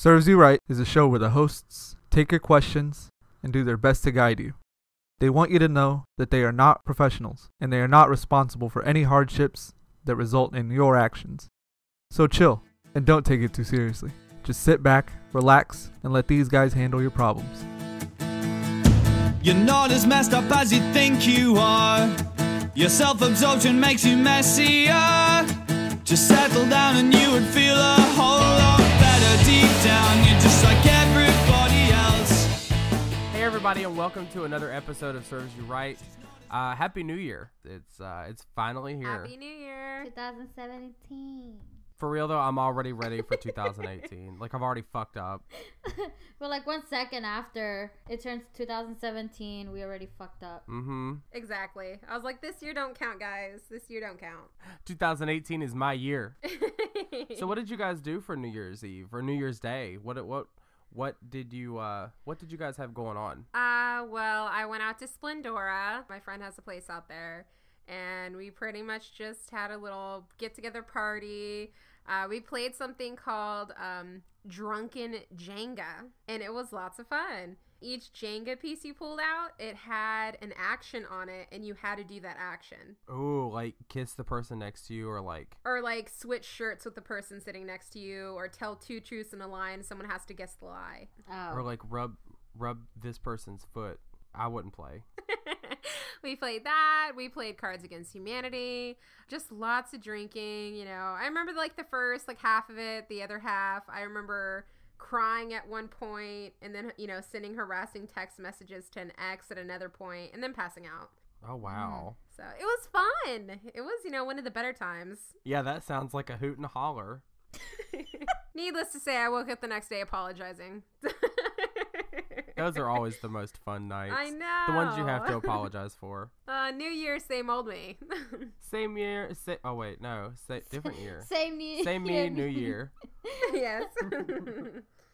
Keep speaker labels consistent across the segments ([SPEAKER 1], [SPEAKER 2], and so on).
[SPEAKER 1] Serves You Right is a show where the hosts take your questions and do their best to guide you. They want you to know that they are not professionals and they are not responsible for any hardships that result in your actions. So chill and don't take it too seriously. Just sit back, relax, and let these guys handle your problems.
[SPEAKER 2] You're not as messed up as you think you are. Your self absorption makes you messier. Just settle down and you would feel a whole
[SPEAKER 3] Hey everybody, and welcome to another episode of Serves You Right. Uh, Happy New Year! It's uh, it's finally here.
[SPEAKER 4] Happy New Year.
[SPEAKER 5] 2017.
[SPEAKER 3] For real though, I'm already ready for 2018. like I've already fucked up.
[SPEAKER 5] But like one second after it turns 2017, we already fucked up.
[SPEAKER 3] Mm-hmm.
[SPEAKER 4] Exactly. I was like, this year don't count, guys. This year don't count.
[SPEAKER 3] 2018 is my year. So what did you guys do for New Year's Eve or New Year's Day? What what what did you uh what did you guys have going on?
[SPEAKER 4] Uh, well, I went out to Splendora. My friend has a place out there. And we pretty much just had a little get together party. Uh, we played something called um, Drunken Jenga, and it was lots of fun. Each Jenga piece you pulled out, it had an action on it, and you had to do that action.
[SPEAKER 3] Oh, like kiss the person next to you or like
[SPEAKER 4] Or like switch shirts with the person sitting next to you, or tell two truths and a lie, and someone has to guess the lie.
[SPEAKER 5] Oh.
[SPEAKER 3] or like rub rub this person's foot. I wouldn't play.
[SPEAKER 4] we played that. We played Cards Against Humanity. Just lots of drinking, you know. I remember like the first like half of it, the other half. I remember crying at one point and then you know sending harassing text messages to an ex at another point and then passing out.
[SPEAKER 3] Oh wow. Mm-hmm.
[SPEAKER 4] So it was fun. It was, you know, one of the better times.
[SPEAKER 3] Yeah, that sounds like a hoot and a holler.
[SPEAKER 4] Needless to say, I woke up the next day apologizing.
[SPEAKER 3] Those are always the most fun nights.
[SPEAKER 4] I know.
[SPEAKER 3] The ones you have to apologize for.
[SPEAKER 4] Uh, New Year, same old me.
[SPEAKER 3] Same year. Sa- oh wait, no, sa- different year.
[SPEAKER 5] Same new
[SPEAKER 3] Same me, new year.
[SPEAKER 4] yes.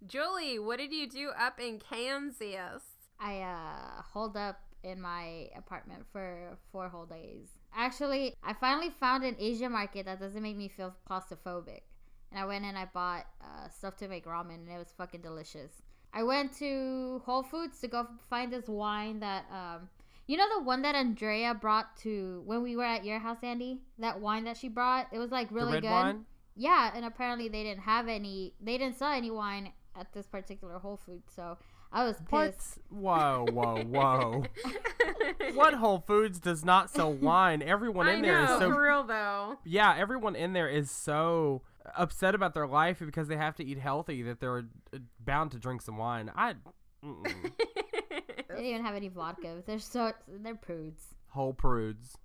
[SPEAKER 4] Julie, what did you do up in Kansas?
[SPEAKER 5] I uh holed up in my apartment for four whole days. Actually, I finally found an Asian market that doesn't make me feel claustrophobic. And I went and I bought uh, stuff to make ramen, and it was fucking delicious. I went to Whole Foods to go find this wine that, um, you know, the one that Andrea brought to when we were at your house, Andy. That wine that she brought, it was like really
[SPEAKER 3] the red
[SPEAKER 5] good.
[SPEAKER 3] wine.
[SPEAKER 5] Yeah, and apparently they didn't have any. They didn't sell any wine at this particular Whole Foods, so I was
[SPEAKER 3] What?
[SPEAKER 5] pissed.
[SPEAKER 3] Whoa, whoa, whoa! what Whole Foods does not sell wine? Everyone
[SPEAKER 4] I
[SPEAKER 3] in there is
[SPEAKER 4] know,
[SPEAKER 3] so
[SPEAKER 4] for real though.
[SPEAKER 3] yeah. Everyone in there is so upset about their life because they have to eat healthy that they're uh, bound to drink some wine. I.
[SPEAKER 5] They didn't even have any vodka. They're so they're prudes.
[SPEAKER 3] whole prudes.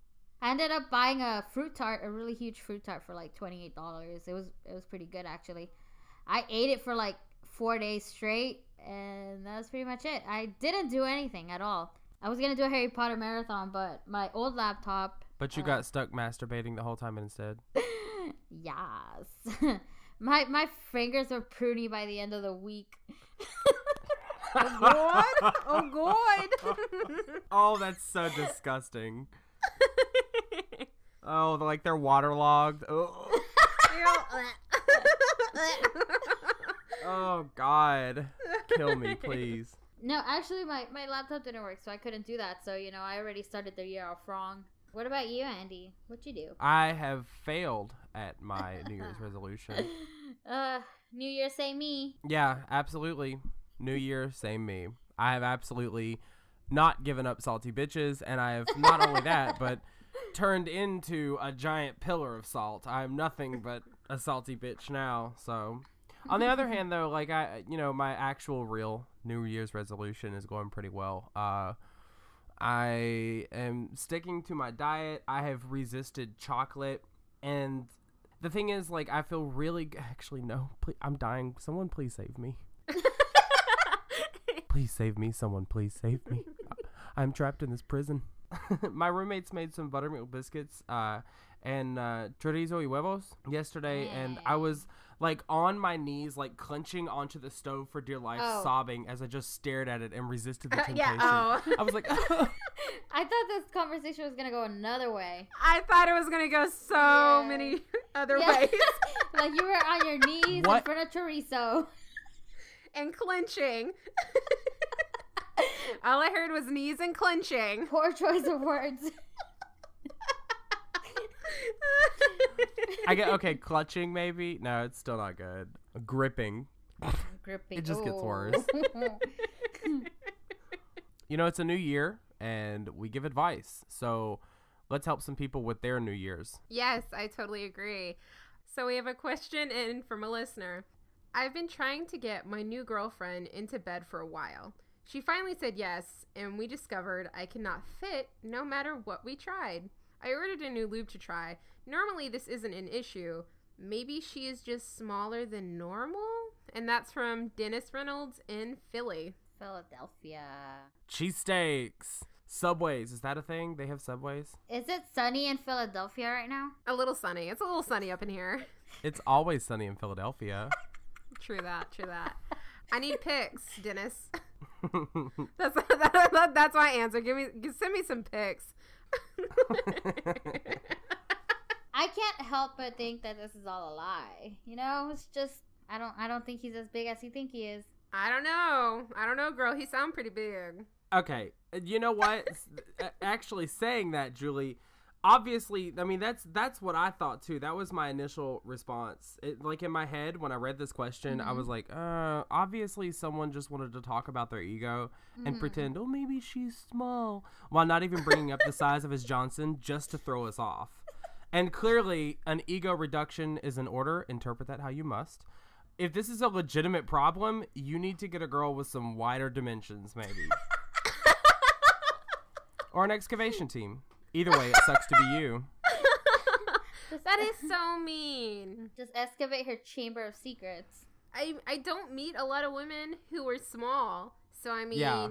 [SPEAKER 5] I ended up buying a fruit tart, a really huge fruit tart for like twenty eight dollars. It was it was pretty good actually. I ate it for like four days straight, and that was pretty much it. I didn't do anything at all. I was gonna do a Harry Potter marathon, but my old laptop.
[SPEAKER 3] But you
[SPEAKER 5] Uh.
[SPEAKER 3] got stuck masturbating the whole time instead.
[SPEAKER 5] yes. my my fingers were pruny by the end of the week.
[SPEAKER 4] oh god! Oh god.
[SPEAKER 3] oh, that's so disgusting. Oh, they're like they're waterlogged. Oh, oh God, kill me, please.
[SPEAKER 5] No, actually, my, my laptop didn't work, so I couldn't do that. So, you know, I already started the year off wrong. What about you, Andy? What'd you do?
[SPEAKER 3] I have failed at my New Year's resolution.
[SPEAKER 5] Uh, New Year, same me.
[SPEAKER 3] Yeah, absolutely. New Year, same me. I have absolutely not given up salty bitches, and I have not only that, but turned into a giant pillar of salt. I am nothing but a salty bitch now. So, on the other hand, though, like I, you know, my actual real New Year's resolution is going pretty well. Uh, I am sticking to my diet. I have resisted chocolate, and the thing is, like, I feel really. g- Actually, no. Please, I'm dying. Someone, please save me. Please save me. Someone, please save me. I'm trapped in this prison. My roommates made some buttermilk biscuits uh, and uh, chorizo y huevos yesterday, and I was like on my knees, like clenching onto the stove for dear life,
[SPEAKER 5] Oh.
[SPEAKER 3] sobbing as I just stared at it and resisted the temptation.
[SPEAKER 4] yeah. Oh.
[SPEAKER 3] I was like,
[SPEAKER 5] I thought this conversation was gonna go another way.
[SPEAKER 4] I thought it was gonna go so
[SPEAKER 5] Yeah.
[SPEAKER 4] many other
[SPEAKER 5] Yeah.
[SPEAKER 4] ways.
[SPEAKER 5] like you were on your knees
[SPEAKER 3] What?
[SPEAKER 5] in front of chorizo.
[SPEAKER 4] and clenching. All I heard was knees and clenching.
[SPEAKER 5] Poor choice of words.
[SPEAKER 3] I get okay, clutching maybe. No, it's still not good. Gripping.
[SPEAKER 5] Gripping.
[SPEAKER 3] It just gets worse. You know, it's a new year and we give advice. So let's help some people with their New Year's.
[SPEAKER 4] Yes, I totally agree. So we have a question in from a listener. I've been trying to get my new girlfriend into bed for a while. She finally said yes, and we discovered I cannot fit no matter what we tried. I ordered a new lube to try. Normally, this isn't an issue. Maybe she is just smaller than normal? And that's from Dennis Reynolds in Philly.
[SPEAKER 5] Philadelphia.
[SPEAKER 3] Cheesesteaks. Subways. Is that a thing? They have subways?
[SPEAKER 5] Is it sunny in Philadelphia right now?
[SPEAKER 4] A little sunny. It's a little sunny up in here.
[SPEAKER 3] It's always sunny in Philadelphia.
[SPEAKER 4] True that. True that. I need pics, Dennis. That's that, that, that's my answer. Give me send me some pics.
[SPEAKER 5] I can't help but think that this is all a lie. You know, it's just I don't I don't think he's as big as you think he is.
[SPEAKER 4] I don't know. I don't know, girl. He sound pretty big.
[SPEAKER 3] Okay, uh, you know what? Actually, saying that, Julie, obviously, I mean that's that's what I thought too. That was my initial response. It, like in my head when I read this question, I was like, uh, obviously someone just wanted to talk about their ego and pretend, oh, maybe she's small, while not even bringing up the size of his Johnson just to throw us off. And clearly, an ego reduction is in order. Interpret that how you must. If this is a legitimate problem, you need to get a girl with some wider dimensions, maybe or an excavation team. Either way, it sucks to be you.
[SPEAKER 4] That is so mean.
[SPEAKER 5] just excavate her chamber of secrets.
[SPEAKER 4] I I don't meet a lot of women who are small. So I mean,
[SPEAKER 3] Yeah.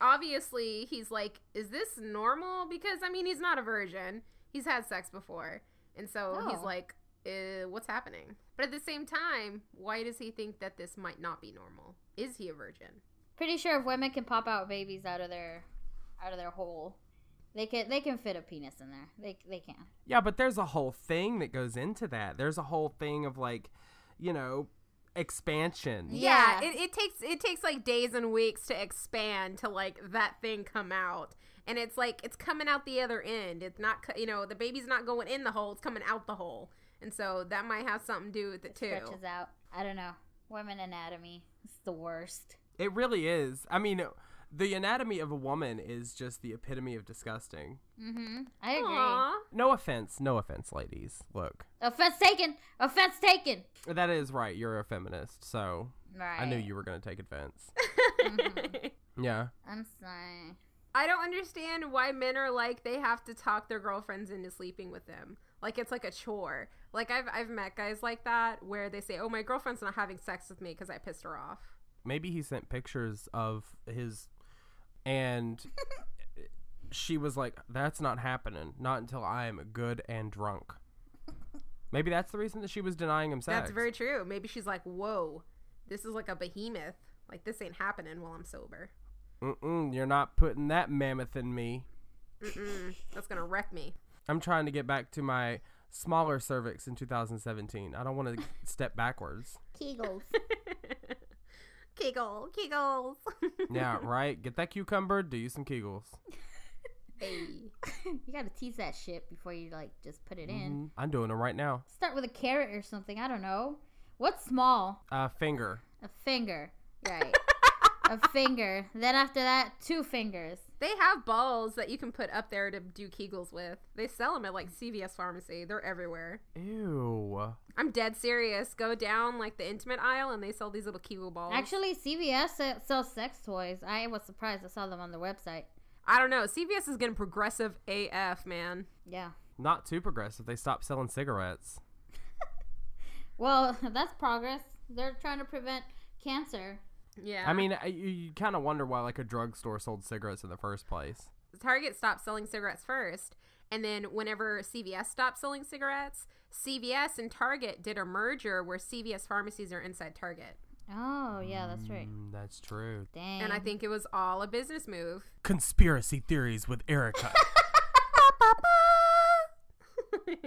[SPEAKER 4] obviously he's like, is this normal? Because I mean, he's not a virgin. He's had sex before, and so he's
[SPEAKER 5] Oh.
[SPEAKER 4] like, uh, what's happening? But at the same time, why does he think that this might not be normal? Is he a virgin?
[SPEAKER 5] Pretty sure if women can pop out babies out of their out of their hole, they can they can fit a penis in there. They they can.
[SPEAKER 3] Yeah, but there's a whole thing that goes into that. There's a whole thing of like, you know, expansion.
[SPEAKER 4] Yeah,
[SPEAKER 5] Yeah.
[SPEAKER 4] it, it takes it takes like days and weeks to expand to like that thing come out, and it's like it's coming out the other end. It's not you know the baby's not going in the hole; it's coming out the hole, and so that might have something to do with it too.
[SPEAKER 5] Stretches out. I don't know. Women anatomy. It's the worst.
[SPEAKER 3] It really is. I mean, the anatomy of a woman is just the epitome of disgusting.
[SPEAKER 5] Mm-hmm. I agree.
[SPEAKER 4] Aw.
[SPEAKER 3] No offense, no offense, ladies. Look,
[SPEAKER 5] Offense taken. Offense taken.
[SPEAKER 3] that is right. You're a feminist, so
[SPEAKER 5] Right.
[SPEAKER 3] I knew you were gonna take offense. Yeah.
[SPEAKER 5] I'm sorry.
[SPEAKER 4] I don't understand why men are like they have to talk their girlfriends into sleeping with them. Like it's like a chore. Like I've I've met guys like that where they say, "Oh, my girlfriend's not having sex with me because I pissed her off."
[SPEAKER 3] maybe he sent pictures of his and she was like that's not happening not until i am good and drunk maybe that's the reason that she was denying him sex
[SPEAKER 4] That's very true. Maybe she's like, "Whoa, this is like a behemoth. Like this ain't happening while I'm sober.
[SPEAKER 3] Mm-mm, you're not putting that mammoth in me
[SPEAKER 4] Mm-mm, that's gonna wreck me."
[SPEAKER 3] i'm trying to get back to my smaller cervix in 2017 i don't want to step backwards
[SPEAKER 5] Kegels.
[SPEAKER 4] Kegel, kegels.
[SPEAKER 3] yeah right get that cucumber do you some kegels
[SPEAKER 4] hey.
[SPEAKER 5] you gotta tease that shit before you like just put it in.
[SPEAKER 3] Mhm, i'm doing it right now
[SPEAKER 5] Start with a carrot or something. I don't know. What's small?
[SPEAKER 3] uh finger
[SPEAKER 5] A finger. Right. a finger. Then after that, two fingers.
[SPEAKER 4] They have balls that you can put up there to do kegels with. They sell them at like CVS pharmacy. They're everywhere.
[SPEAKER 3] ew
[SPEAKER 4] I'm dead serious. Go down like the intimate aisle and they sell these little kegel balls.
[SPEAKER 5] Actually, CVS sells sex toys. I was surprised I saw them on their website.
[SPEAKER 4] I don't know. CVS is getting progressive AF, man.
[SPEAKER 5] Yeah.
[SPEAKER 3] not too progressive they stopped selling cigarettes
[SPEAKER 5] Well, that's progress. They're trying to prevent cancer.
[SPEAKER 4] Yeah.
[SPEAKER 3] I mean, I- you, you kind of wonder why like a drugstore sold cigarettes in the first place.
[SPEAKER 4] Target stopped selling cigarettes first. And then whenever CVS stopped selling cigarettes, CVS and Target did a merger where CVS pharmacies are inside Target.
[SPEAKER 5] Oh, yeah, that's right.
[SPEAKER 3] Mm, that's true.
[SPEAKER 5] Dang.
[SPEAKER 4] And I think it was all a business move.
[SPEAKER 3] Conspiracy theories with Erica.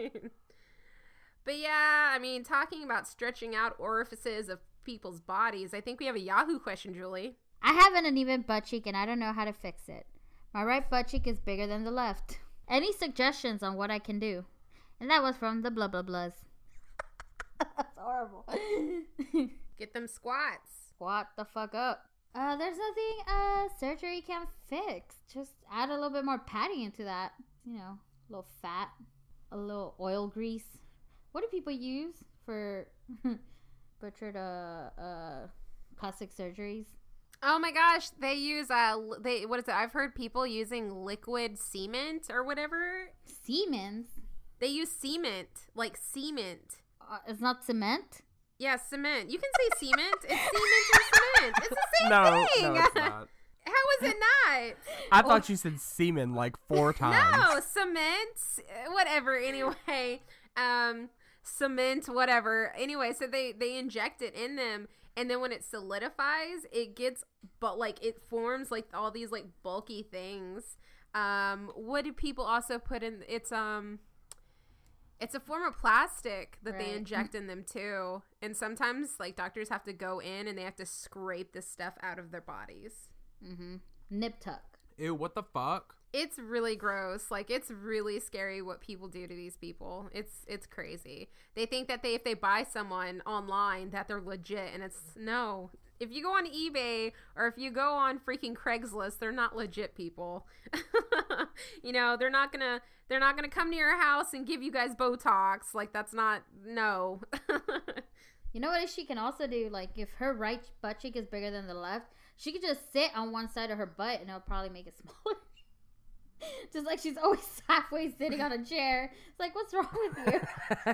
[SPEAKER 4] but yeah, I mean, talking about stretching out orifices of people's bodies. I think we have a Yahoo question, Julie.
[SPEAKER 5] I have an uneven butt cheek and I don't know how to fix it. My right butt cheek is bigger than the left. Any suggestions on what I can do? And that was from the blah blah blahs. That's horrible.
[SPEAKER 4] Get them squats.
[SPEAKER 5] Squat the fuck up. Uh, there's nothing uh surgery can fix. Just add a little bit more padding into that. You know, a little fat, a little oil grease. What do people use for butchered uh uh plastic surgeries?
[SPEAKER 4] Oh my gosh, they use uh they what is it? I've heard people using liquid cement or whatever.
[SPEAKER 5] Siemens.
[SPEAKER 4] They use cement, like cement.
[SPEAKER 5] Uh, it's not cement.
[SPEAKER 4] Yeah, cement. You can say cement. It's cement or cement. It's the same
[SPEAKER 3] No,
[SPEAKER 4] thing.
[SPEAKER 3] no, it's not.
[SPEAKER 4] How is it not?
[SPEAKER 3] I thought you said semen like four times.
[SPEAKER 4] No, cement, uh, whatever. Anyway, um, cement, whatever. Anyway, so they they inject it in them, and then when it solidifies, it gets, but like it forms like all these like bulky things. Um, what do people also put in? It's um. It's a form of plastic that they inject in them too. And sometimes like doctors have to go in and they have to scrape this stuff out of their bodies.
[SPEAKER 5] Mm-hmm. Nip tuck.
[SPEAKER 3] Ew, what the fuck?
[SPEAKER 4] It's really gross. Like it's really scary what people do to these people. It's it's crazy. They think that they if they buy someone online that they're legit and it's no. If you go on ebay or if you go on freaking craigslist they're not legit people. You know they're not gonna they're not gonna come to your house and give you guys botox. Like that's not no.
[SPEAKER 5] You know what she can also do? Like, if her right butt cheek is bigger than the left, she could just sit on one side of her butt and it'll probably make it smaller. just like she's always halfway sitting on a chair. It's like, what's wrong with you?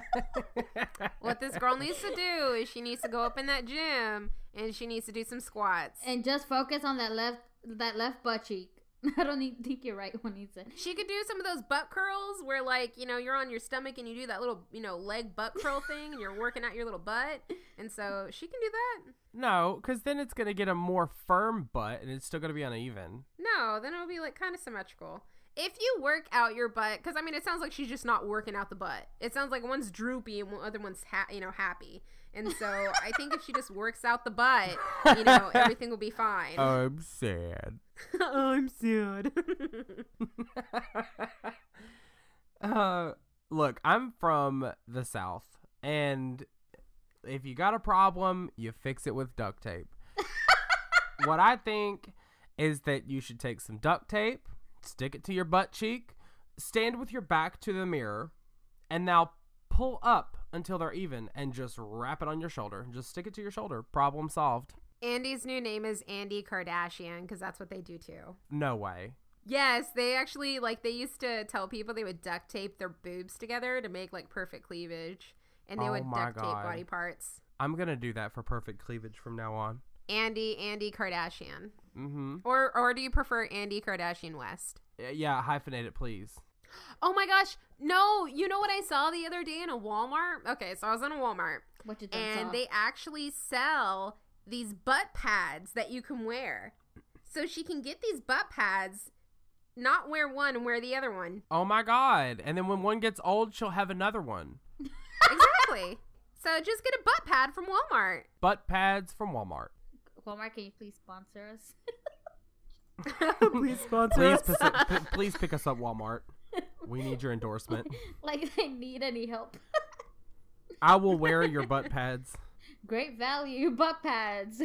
[SPEAKER 4] what this girl needs to do is she needs to go up in that gym and she needs to do some squats
[SPEAKER 5] and just focus on that left that left butt cheek. I don't need, think your right one needs it.
[SPEAKER 4] She could do some of those butt curls where, like, you know, you're on your stomach and you do that little, you know, leg butt curl thing and you're working out your little butt. And so she can do that.
[SPEAKER 3] no, because then it's gonna get a more firm butt, and it's still gonna be uneven.
[SPEAKER 4] No, then it'll be, like, kind of symmetrical. If you work out your butt, because I mean, it sounds like she's just not working out the butt. It sounds like one's droopy and one other one's, ha- you know, happy. And so I think if she just works out the butt, you know, everything will be fine.
[SPEAKER 3] I'm sad.
[SPEAKER 4] I'm sad.
[SPEAKER 3] uh, look, I'm from the South, and if you got a problem, you fix it with duct tape. what I think is that you should take some duct tape, stick it to your butt cheek, stand with your back to the mirror, and now pull up until they're even and just wrap it on your shoulder. Just stick it to your shoulder. Problem solved.
[SPEAKER 4] Andy's new name is Andy Kardashian because that's what they do too.
[SPEAKER 3] No way.
[SPEAKER 4] Yes, they actually like they used to tell people they would duct tape their boobs together to make like perfect cleavage, and they
[SPEAKER 3] Oh
[SPEAKER 4] would duct tape body parts.
[SPEAKER 3] I'm gonna do that for perfect cleavage from now on.
[SPEAKER 4] Andy Andy Kardashian,
[SPEAKER 3] Mm-hmm.
[SPEAKER 4] or or do you prefer Andy Kardashian West?
[SPEAKER 3] Yeah, hyphenate it, please.
[SPEAKER 4] Oh my gosh, no! You know what I saw the other day in a Walmart? Okay, so I was in a Walmart
[SPEAKER 5] What you done
[SPEAKER 4] and
[SPEAKER 5] saw?
[SPEAKER 4] they actually sell these butt pads that you can wear. So she can get these butt pads, not wear one and wear the other one.
[SPEAKER 3] Oh my god. And then when one gets old, she'll have another one.
[SPEAKER 4] Exactly. so just get a butt pad from Walmart.
[SPEAKER 3] Butt pads from Walmart.
[SPEAKER 5] Walmart, can you please sponsor us?
[SPEAKER 4] Please sponsor
[SPEAKER 3] Please, p- p- please pick us up, Walmart. We need your endorsement.
[SPEAKER 5] like they need any help.
[SPEAKER 3] I will wear your butt pads.
[SPEAKER 5] Great value butt pads.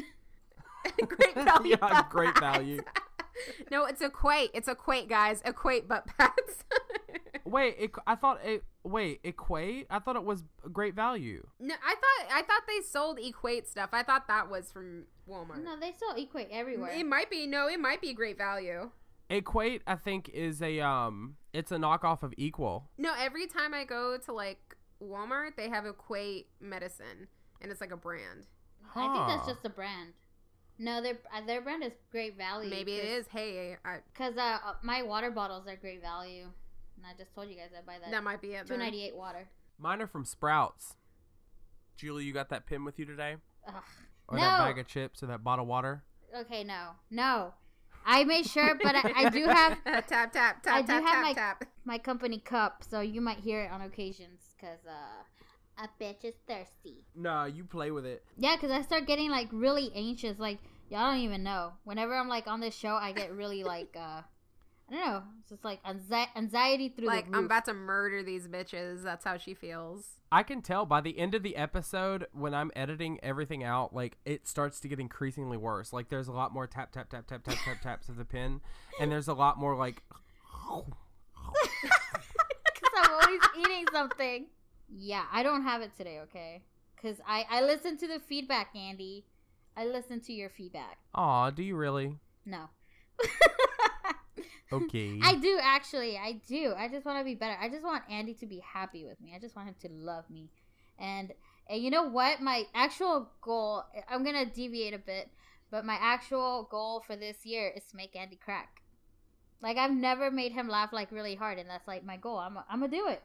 [SPEAKER 4] great value.
[SPEAKER 3] Yeah,
[SPEAKER 4] butt
[SPEAKER 3] great
[SPEAKER 4] pads.
[SPEAKER 3] value.
[SPEAKER 4] no, it's equate. It's equate, guys. Equate butt pads.
[SPEAKER 3] Wait, it, I thought it. Wait, equate? I thought it was great value.
[SPEAKER 4] no, I thought I thought they sold equate stuff. I thought that was from Walmart.
[SPEAKER 5] No, they sell Equate everywhere.
[SPEAKER 4] It might be. No, it might be great value.
[SPEAKER 3] Equate, I think, is a um, it's a knockoff of Equal.
[SPEAKER 4] No, every time I go to like Walmart, they have Equate medicine, and it's like a brand.
[SPEAKER 5] I think that's just a brand. No, their uh, their brand is Great Value.
[SPEAKER 4] Maybe it is. Hey, I,
[SPEAKER 5] Because uh, uh, my water bottles are Great Value, and I just told you guys I buy that.
[SPEAKER 4] that might be it.
[SPEAKER 5] Two
[SPEAKER 4] then.
[SPEAKER 5] ninety eight water.
[SPEAKER 3] Mine are from Sprouts. Julie, you got that pin with you today?
[SPEAKER 5] Ugh.
[SPEAKER 3] Or
[SPEAKER 5] No.
[SPEAKER 3] that bag of chips or that bottle of water?
[SPEAKER 5] Okay, no, no. I made sure, but I, I do have
[SPEAKER 4] tap tap tap
[SPEAKER 5] I
[SPEAKER 4] tap
[SPEAKER 5] do
[SPEAKER 4] tap
[SPEAKER 5] have
[SPEAKER 4] tap
[SPEAKER 5] my-
[SPEAKER 4] tap.
[SPEAKER 5] my company cup, so you might hear it on occasions. Cause uh, A bitch is thirsty.
[SPEAKER 3] Nah, you play with it.
[SPEAKER 5] Yeah, because I start getting like really anxious. Like y'all don't even know. Whenever I'm like on this show, I get really like uh, I don't know. It's just like anxi- anxiety through the
[SPEAKER 4] Like
[SPEAKER 5] I'm
[SPEAKER 4] about to murder these bitches. That's how she feels.
[SPEAKER 3] I can tell by the end of the episode when I'm editing everything out, like it starts to get increasingly worse. Like there's a lot more tap tap tap tap tap tap taps of the pen, and there's a lot more like
[SPEAKER 5] Because I'm always eating something. Yeah, I don't have it today. Okay, because I I listen to the feedback, Andy. I listen to your feedback.
[SPEAKER 3] Aw, do you really?
[SPEAKER 5] No.
[SPEAKER 3] Okay.
[SPEAKER 5] I do actually. I do. I just want to be better. I just want Andy to be happy with me. I just want him to love me. And and you know what? My actual goal. I'm gonna deviate a bit, but my actual goal for this year is to make Andy crack. Like I've never made him laugh like really hard, and that's like my goal. I'm I'm gonna do it.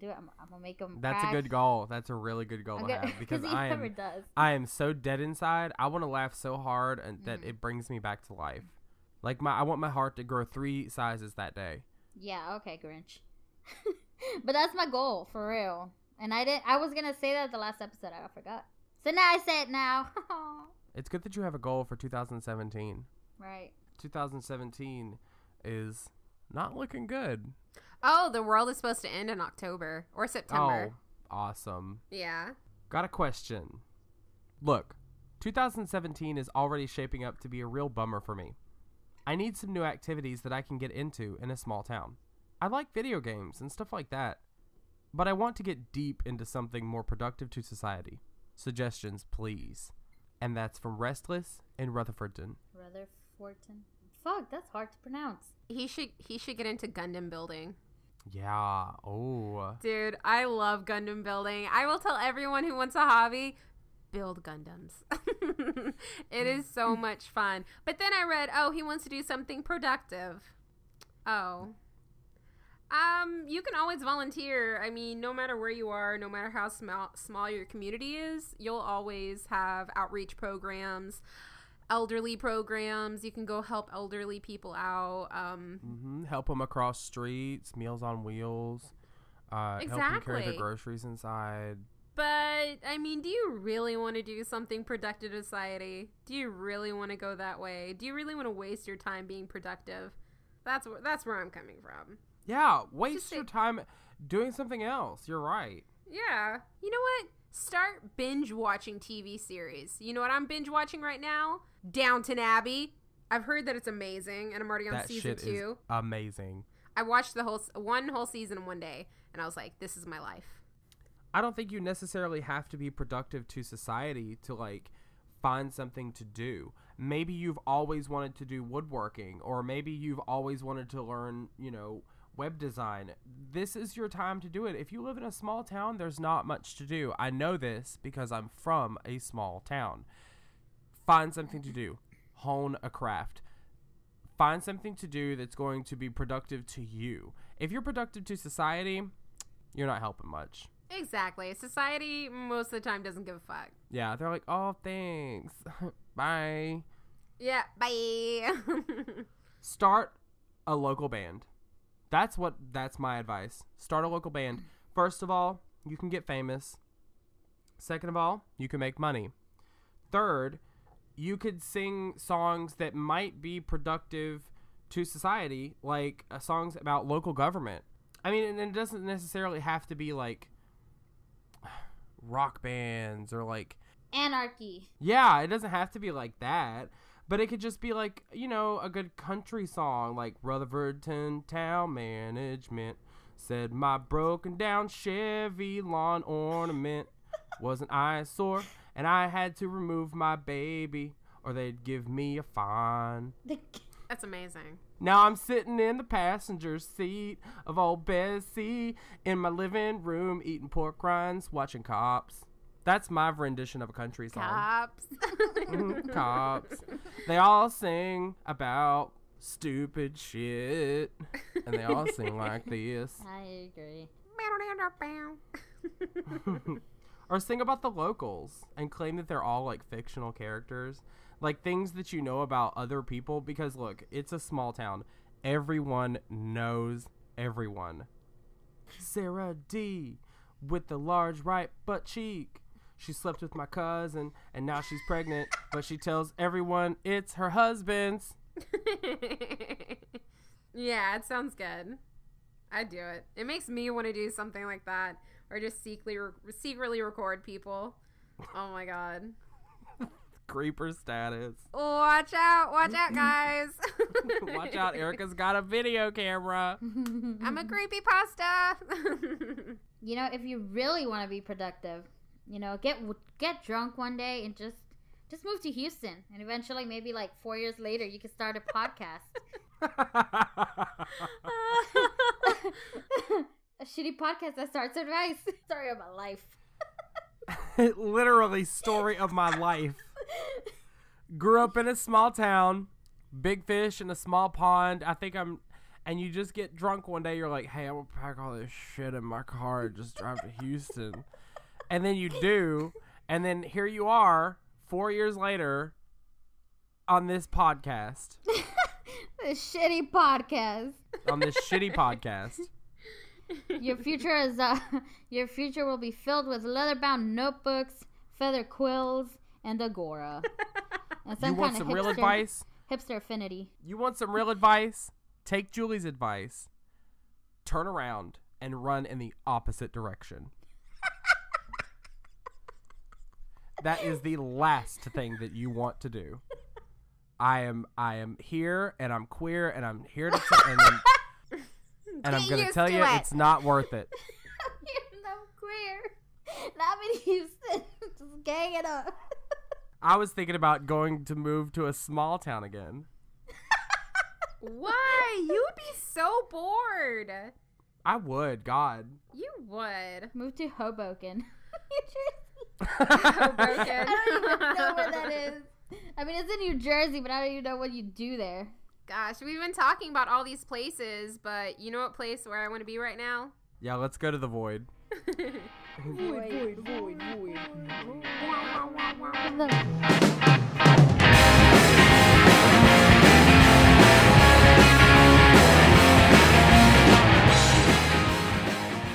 [SPEAKER 5] Do it. I'm, I'm gonna make him.
[SPEAKER 3] That's a good goal. That's a really good goal to
[SPEAKER 5] gonna-
[SPEAKER 3] have because
[SPEAKER 5] he
[SPEAKER 3] I
[SPEAKER 5] never
[SPEAKER 3] am
[SPEAKER 5] does.
[SPEAKER 3] I am so dead inside. I want to laugh so hard and that
[SPEAKER 5] Mhm.
[SPEAKER 3] it brings me back to life. Like my I want my heart to grow 3 sizes that day.
[SPEAKER 5] Yeah, okay, Grinch. but that's my goal for real. And I didn't. I was gonna say that the last episode. I forgot. So now I say it now.
[SPEAKER 3] It's good that you have a goal for 2017.
[SPEAKER 5] right.
[SPEAKER 3] 2017 is not looking good.
[SPEAKER 4] Oh, the world is supposed to end in October or September.
[SPEAKER 3] Oh, awesome.
[SPEAKER 4] Yeah.
[SPEAKER 3] Got a question. Look, 2017 is already shaping up to be a real bummer for me. I need some new activities that I can get into in a small town. I like video games and stuff like that, but I want to get deep into something more productive to society. Suggestions, please. And that's from Restless in Rutherfordton.
[SPEAKER 5] Rutherfordton. Fuck, that's hard to pronounce.
[SPEAKER 4] He should he should get into Gundam building.
[SPEAKER 3] Yeah. Oh.
[SPEAKER 4] Dude, I love Gundam building. I will tell everyone who wants a hobby, build Gundams. it is so much fun. But then I read, oh, he wants to do something productive. Oh. Um, you can always volunteer. I mean, no matter where you are, no matter how small small your community is, you'll always have outreach programs, elderly programs. You can go help elderly people out. Um,
[SPEAKER 3] hmm Help them across streets, Meals on Wheels. Uh, Help them carry their groceries inside.
[SPEAKER 4] But I mean, do you really want to do something productive to society? Do you really want to go that way? Do you really want to waste your time being productive? That's wh- that's where I'm coming from.
[SPEAKER 3] Yeah, waste
[SPEAKER 4] say-
[SPEAKER 3] your time doing something else. You're right.
[SPEAKER 4] Yeah. You know what? Start binge watching TV series. You know what I'm binge watching right now? Downton Abbey. I've heard that it's amazing, and I'm already on
[SPEAKER 3] that
[SPEAKER 4] season
[SPEAKER 3] shit
[SPEAKER 4] two.
[SPEAKER 3] is amazing.
[SPEAKER 4] I watched the whole one whole season in one day, and I was like, "This is my life."
[SPEAKER 3] I don't think you necessarily have to be productive to society to like find something to do. Maybe you've always wanted to do woodworking or maybe you've always wanted to learn, you know, web design. This is your time to do it. If you live in a small town, there's not much to do. I know this because I'm from a small town. Find something to do. Hone a craft. Find something to do that's going to be productive to you. If you're productive to society, you're not helping much.
[SPEAKER 4] Exactly. Society most of the time doesn't give a fuck.
[SPEAKER 3] Yeah, they're like, oh, thanks. Bye.
[SPEAKER 4] Yeah. Bye.
[SPEAKER 3] Start a local band. That's what, that's my advice. Start a local band. First of all, you can get famous. Second of all, you can make money. Third, you could sing songs that might be productive to society, like uh, songs about local government. I mean, and it doesn't necessarily have to be like rock bands or like
[SPEAKER 5] Anarchy.
[SPEAKER 3] yeah, it doesn't have to be like that. But it could just be like, you know, a good country song like Rutherfordton Town Management said my broken down Chevy lawn ornament was an eyesore and I had to remove my baby or they'd give me a fine.
[SPEAKER 4] That's amazing.
[SPEAKER 3] Now I'm sitting in the passenger seat of old Bessie in my living room eating pork rinds, watching cops. That's my rendition of a country song.
[SPEAKER 4] Cops.
[SPEAKER 3] Mhm, cops. They all sing about stupid shit. And they all sing like this.
[SPEAKER 5] I agree.
[SPEAKER 3] or sing about the locals and claim that they're all like fictional characters. Like things that you know about other people. Because look, it's a small town. Everyone knows everyone. Sarah D with the large right butt cheek. She slept with my cousin and now she's pregnant, but she tells everyone it's her husband's.
[SPEAKER 4] yeah, it sounds good. I'd do it. It makes me want to do something like that, or just secretly re- secretly record people. Oh my god.
[SPEAKER 3] Creeper status.
[SPEAKER 4] Watch out! Watch out, guys!
[SPEAKER 3] Watch out, Erica's got a video camera.
[SPEAKER 4] I'm a creepy pasta.
[SPEAKER 5] You know, if you really want to be productive, you know, get get drunk one day and just just move to Houston, and eventually, maybe like four years later, you can start a podcast. a shitty podcast that starts advice. Story of my life.
[SPEAKER 3] Literally, story of my life. Grew up in a small town, big fish in a small pond. I think I'm, and you just get drunk one day. You're like, hey, I'm gonna pack all this shit in my car and just drive to Houston. and then you do, and then here you are, four years later, on this podcast,
[SPEAKER 5] This shitty podcast.
[SPEAKER 3] on this shitty podcast.
[SPEAKER 5] Your future is uh, your future will be filled with leather-bound notebooks, feather quills, and agora. And
[SPEAKER 3] You want
[SPEAKER 5] kind
[SPEAKER 3] some
[SPEAKER 5] of
[SPEAKER 3] real
[SPEAKER 5] hipster-
[SPEAKER 3] advice?
[SPEAKER 5] Hipster affinity.
[SPEAKER 3] You want some real advice? Take Julie's advice. Turn around and run in the opposite direction. that is the last thing that you want to do. I am I am here and I'm queer and I'm here to t- and, I'm, and I'm gonna tell
[SPEAKER 4] to
[SPEAKER 3] you
[SPEAKER 4] it.
[SPEAKER 3] it's not worth it.
[SPEAKER 5] I'm queer. And I'm in Houston. Just gang it up.
[SPEAKER 3] I was thinking about going to move to a small town again.
[SPEAKER 4] Why? You would be so bored.
[SPEAKER 3] I would, God.
[SPEAKER 4] You would.
[SPEAKER 5] Move to Hoboken.
[SPEAKER 4] Hoboken.
[SPEAKER 5] I don't even know where that is. I mean, it's in New Jersey, but I don't even know what you do there.
[SPEAKER 4] Gosh, we've been talking about all these places, but you know what place where I want to be right now?
[SPEAKER 3] Yeah, let's go to the void.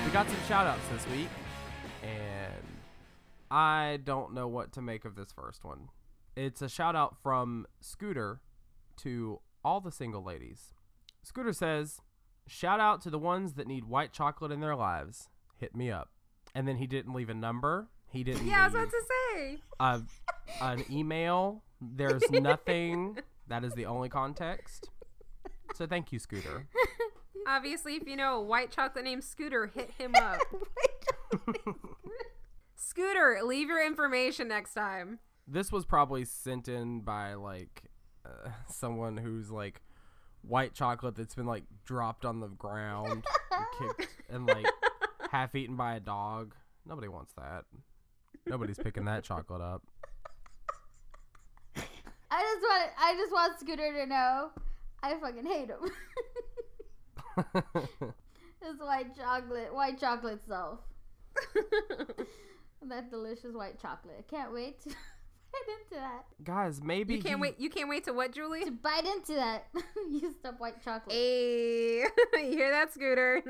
[SPEAKER 3] We got some shout outs this week, and I don't know what to make of this first one. It's a shout out from Scooter to all the single ladies. Scooter says, Shout out to the ones that need white chocolate in their lives. Hit me up. And then he didn't leave a number. He didn't
[SPEAKER 4] yeah, I was about to say.
[SPEAKER 3] a, an email. There's nothing. that is the only context. So thank you, Scooter.
[SPEAKER 4] Obviously, if you know a white chocolate named Scooter, hit him up. Scooter, leave your information next time.
[SPEAKER 3] This was probably sent in by like uh, someone who's like white chocolate that's been like dropped on the ground and kicked and like half eaten by a dog. Nobody wants that. Nobody's picking that chocolate up.
[SPEAKER 5] I just want I just want Scooter to know I fucking hate him. This white chocolate, white chocolate self. that delicious white chocolate. I can't wait to bite into that.
[SPEAKER 3] Guys, maybe
[SPEAKER 4] You can't
[SPEAKER 3] he-
[SPEAKER 4] wait. You can't wait to what, Julie?
[SPEAKER 5] To bite into that used up white chocolate.
[SPEAKER 4] Hey, you hear that, Scooter?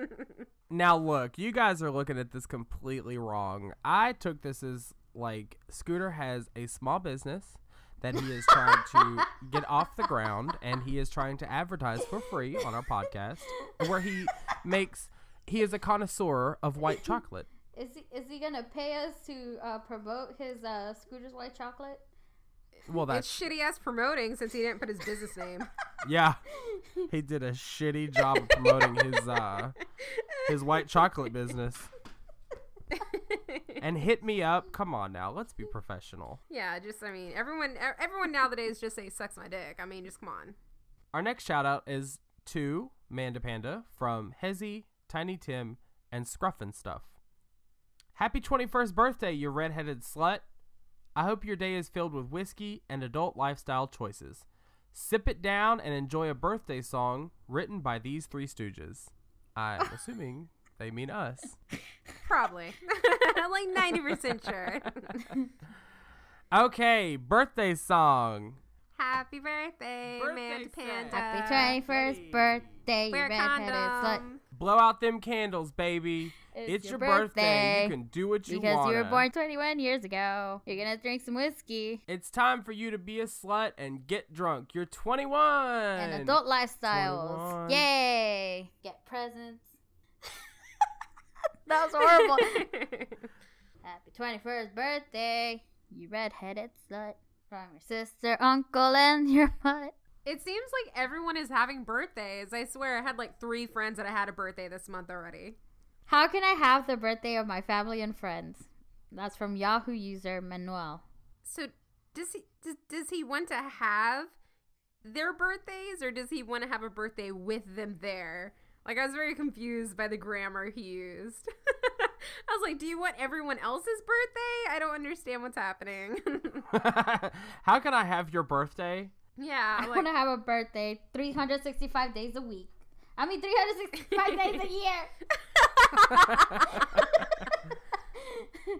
[SPEAKER 3] Now look, you guys are looking at this completely wrong. I took this as like Scooter has a small business that he is trying to get off the ground and he is trying to advertise for free on our podcast where he makes he is a connoisseur of white chocolate.
[SPEAKER 5] Is he is he gonna pay us to uh, promote his uh, Scooter's white chocolate?
[SPEAKER 3] Well,
[SPEAKER 4] it's
[SPEAKER 3] that's
[SPEAKER 4] shitty ass promoting since he didn't put his business name.
[SPEAKER 3] yeah. He did a shitty job of promoting his uh his white chocolate business. And hit me up. Come on now, let's be professional.
[SPEAKER 4] yeah, just I mean, everyone, everyone nowadays just say "sucks my dick." I mean, just come on.
[SPEAKER 3] Our next shout out is to Manda Panda from Hezzy, Tiny Tim, and Scruffin Stuff. Happy 21st birthday, you redheaded slut. I hope your day is filled with whiskey and adult lifestyle choices. Sip it down and enjoy a birthday song written by these three stooges. I'm assuming they mean us.
[SPEAKER 4] Probably, I'm like ninety percent sure.
[SPEAKER 3] Okay, birthday song.
[SPEAKER 4] Happy birthday,
[SPEAKER 3] Birthday
[SPEAKER 4] Manta. Panda.
[SPEAKER 5] Happy twenty first birthday, you
[SPEAKER 4] Wear a
[SPEAKER 5] redheaded slut.
[SPEAKER 3] Blow out them candles, baby. It's, your, birthday. You can do what you
[SPEAKER 5] because
[SPEAKER 3] want.
[SPEAKER 5] Because you were born 21 years ago. You're gonna drink some whiskey.
[SPEAKER 3] It's time for you to be a slut and get drunk. You're 21.
[SPEAKER 5] And adult lifestyles.
[SPEAKER 3] 21.
[SPEAKER 5] Yay! Get presents. that was horrible. Happy 21st birthday, you redheaded slut. From your sister, uncle, and your butt.
[SPEAKER 4] It seems like everyone is having birthdays. I swear, I had like three friends that I had a birthday this month already.
[SPEAKER 5] How can I have the birthday of my family and friends? That's from Yahoo user Manuel.
[SPEAKER 4] So does he does, does he want to have their birthdays or does he want to have a birthday with them there? Like I was very confused by the grammar he used. I was like, "Do you want everyone else's birthday? I don't understand what's happening."
[SPEAKER 3] How can I have your birthday?
[SPEAKER 4] yeah,
[SPEAKER 5] I
[SPEAKER 4] like,
[SPEAKER 5] want to have a birthday 365 days a week. I mean, 365 days a year.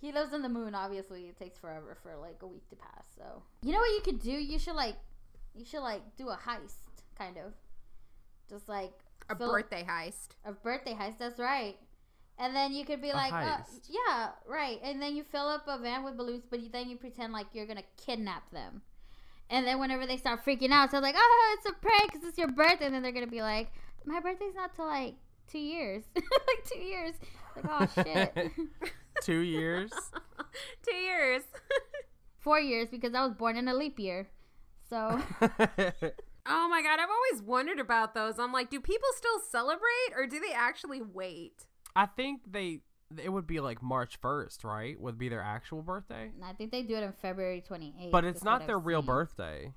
[SPEAKER 5] he lives in the moon. Obviously, it takes forever for like a week to pass. So, you know what you could do? You should like, you should like do a heist, kind of, just like
[SPEAKER 4] a
[SPEAKER 5] fill-
[SPEAKER 4] birthday heist.
[SPEAKER 5] a birthday heist. That's right. And then you could be
[SPEAKER 3] A
[SPEAKER 5] like, uh, yeah, right. And then you fill up a van with balloons, but you, then you pretend like you're gonna kidnap them. And then whenever they start freaking out, so like, oh, it's a prank because it's your birthday. And then they're gonna be like, my birthday's not till like two years, like two years. Like, oh shit,
[SPEAKER 3] Two years.
[SPEAKER 4] Two years.
[SPEAKER 5] four years because I was born in a leap year. So
[SPEAKER 4] oh my god, I've always wondered about those. I'm like, do people still celebrate or do they actually wait?
[SPEAKER 3] I think they. It would be like March 1st, right? Would be their actual birthday.
[SPEAKER 5] I think they do it on February 28th.
[SPEAKER 3] But it's not their
[SPEAKER 5] I've
[SPEAKER 3] real
[SPEAKER 5] seen.
[SPEAKER 3] birthday.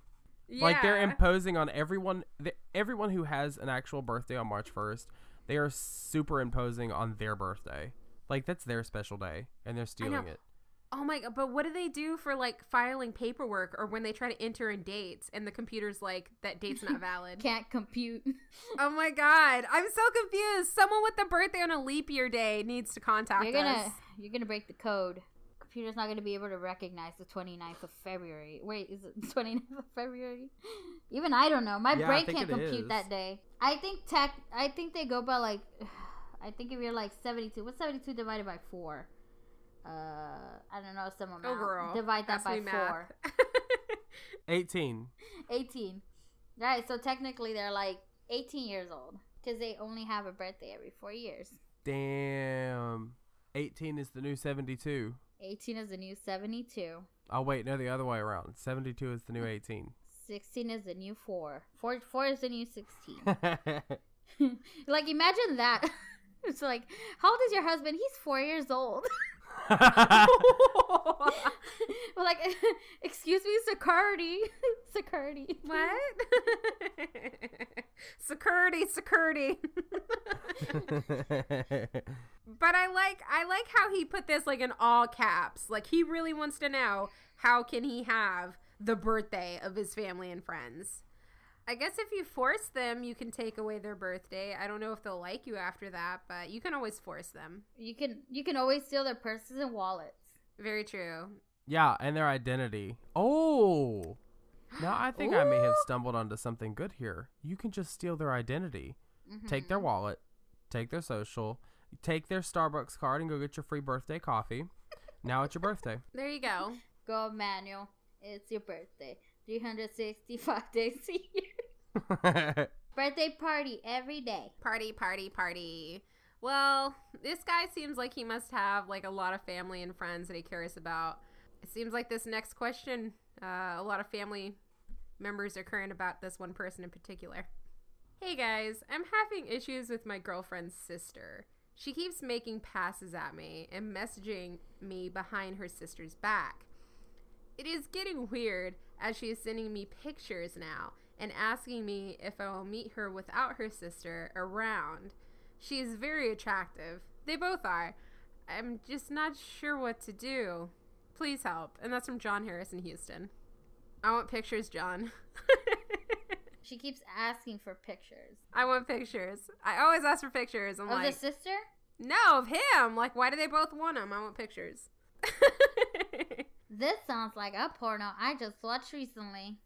[SPEAKER 4] Yeah.
[SPEAKER 3] Like they're imposing on everyone. The, everyone who has an actual birthday on March 1st, they are superimposing on their birthday. Like that's their special day, and they're stealing it.
[SPEAKER 4] Oh my god, but what do they do for like filing paperwork or when they try to enter in dates and the computer's like that date's not valid?
[SPEAKER 5] Can't compute.
[SPEAKER 4] oh my god, I'm so confused. Someone with a birthday on a leap year day needs to contact
[SPEAKER 5] You're gonna
[SPEAKER 4] us.
[SPEAKER 5] you're gonna break the code. Computer's not gonna be able to recognize the 29th of February. Wait, is it 29th of February? Even I don't know. My
[SPEAKER 3] Yeah,
[SPEAKER 5] brain can't compute
[SPEAKER 3] is.
[SPEAKER 5] that day. I think tech. I think they go by like. I think if you're like 72, what's 72 divided by four? Uh, I don't know some amount.
[SPEAKER 4] Oh girl,
[SPEAKER 5] Divide that
[SPEAKER 4] Ask
[SPEAKER 5] by four.
[SPEAKER 3] 18.
[SPEAKER 5] 18. Right. So technically they're like 18 years old because they only have a birthday every four years.
[SPEAKER 3] Damn. 18 is the new 72.
[SPEAKER 5] 18 is the new 72.
[SPEAKER 3] Oh wait, no, the other way around. 72 is the new 18.
[SPEAKER 5] 16 is the new 4. 4, four is the new 16. like, imagine that. it's like, how old is your husband? He's 4 years old. We're like, excuse me, security. security.
[SPEAKER 4] what? security, security. But I like I like how he put this like in all caps. Like he really wants to know how can he have the birthday of his family and friends. I guess if you force them, you can take away their birthday. I don't know if they'll like you after that, but you can always force them.
[SPEAKER 5] You can you can always steal their purses and wallets.
[SPEAKER 4] Very true.
[SPEAKER 3] yeah, and their identity. Oh. Now I think I may have stumbled onto something good here. You can just steal their identity.
[SPEAKER 5] Mm-hmm.
[SPEAKER 3] Take their wallet, take their social, take their Starbucks card and go get your free birthday coffee. Now it's your birthday.
[SPEAKER 4] There you go.
[SPEAKER 5] Go, Manuel. It's your birthday. 365 days a year. Birthday party every day.
[SPEAKER 4] Party, party, party. Well, this guy seems like he must have like a lot of family and friends that he cares about. It seems like this next question, uh, a lot of family members are current about this one person in particular. Hey guys, I'm having issues with my girlfriend's sister. She keeps making passes at me and messaging me behind her sister's back. It is getting weird as she is sending me pictures now and asking me if I will meet her without her sister around. She is very attractive. They both are. I'm just not sure what to do. Please help. And that's from John Harris in Houston. I want pictures, John.
[SPEAKER 5] She keeps asking for pictures.
[SPEAKER 4] I want pictures. I always ask for pictures. I'm
[SPEAKER 5] Of
[SPEAKER 4] like,
[SPEAKER 5] the sister?
[SPEAKER 4] no, of him. Like, why do they both want him? I want pictures.
[SPEAKER 5] This sounds like a porno I just watched recently.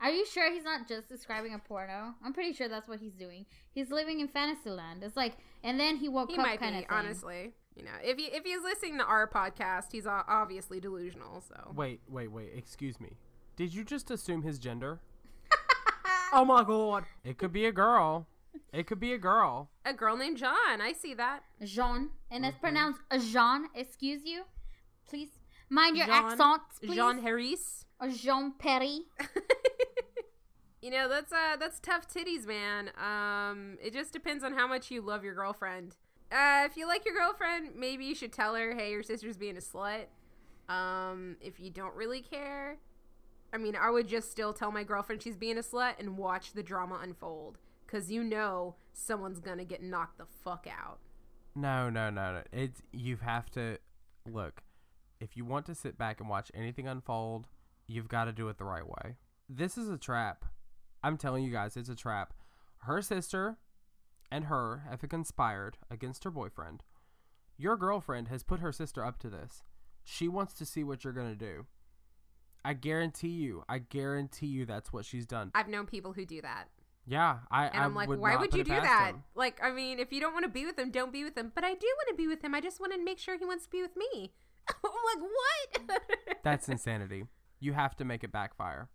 [SPEAKER 5] Are you sure he's not just describing a porno? I'm pretty sure that's what he's doing. He's living in Fantasyland. It's like, and then he woke
[SPEAKER 4] He
[SPEAKER 5] up
[SPEAKER 4] might
[SPEAKER 5] kind
[SPEAKER 4] be,
[SPEAKER 5] of thing.
[SPEAKER 4] honestly. You know, if he if he's listening to our podcast, he's obviously delusional. So
[SPEAKER 3] Wait, wait, wait. Excuse me. Did you just assume his gender? oh my god. It could be a girl. It could be a girl.
[SPEAKER 4] a girl named John, I see that.
[SPEAKER 5] Jean, and it's
[SPEAKER 3] Mhm.
[SPEAKER 5] pronounced Jean. Excuse you, please mind your
[SPEAKER 4] Jean-
[SPEAKER 5] accents, please.
[SPEAKER 4] Jean Harris.
[SPEAKER 5] or Jean Perry.
[SPEAKER 4] you know that's uh that's tough titties, man. Um, it just depends on how much you love your girlfriend. Uh, if you like your girlfriend, maybe you should tell her, hey, your sister's being a slut. Um, if you don't really care, I mean, I would just still tell my girlfriend she's being a slut and watch the drama unfold, cause you know someone's gonna get knocked the fuck out.
[SPEAKER 3] No, no, no, no. It's you have to look. If you want to sit back and watch anything unfold, you've got to do it the right way. This is a trap. I'm telling you guys, it's a trap. Her sister and her have conspired against her boyfriend. Your girlfriend has put her sister up to this. She wants to see what you're going to do. I guarantee you, I guarantee you that's what she's done.
[SPEAKER 4] I've known people who do that.
[SPEAKER 3] Yeah, I
[SPEAKER 4] And
[SPEAKER 3] I
[SPEAKER 4] I'm like,
[SPEAKER 3] would
[SPEAKER 4] why would you do that?
[SPEAKER 3] them.
[SPEAKER 4] Like, I mean, if you don't want to be with him, don't be with him. But I do want to be with him. I just want to make sure he wants to be with me. I'm like, what?
[SPEAKER 3] That's insanity. You have to make it backfire.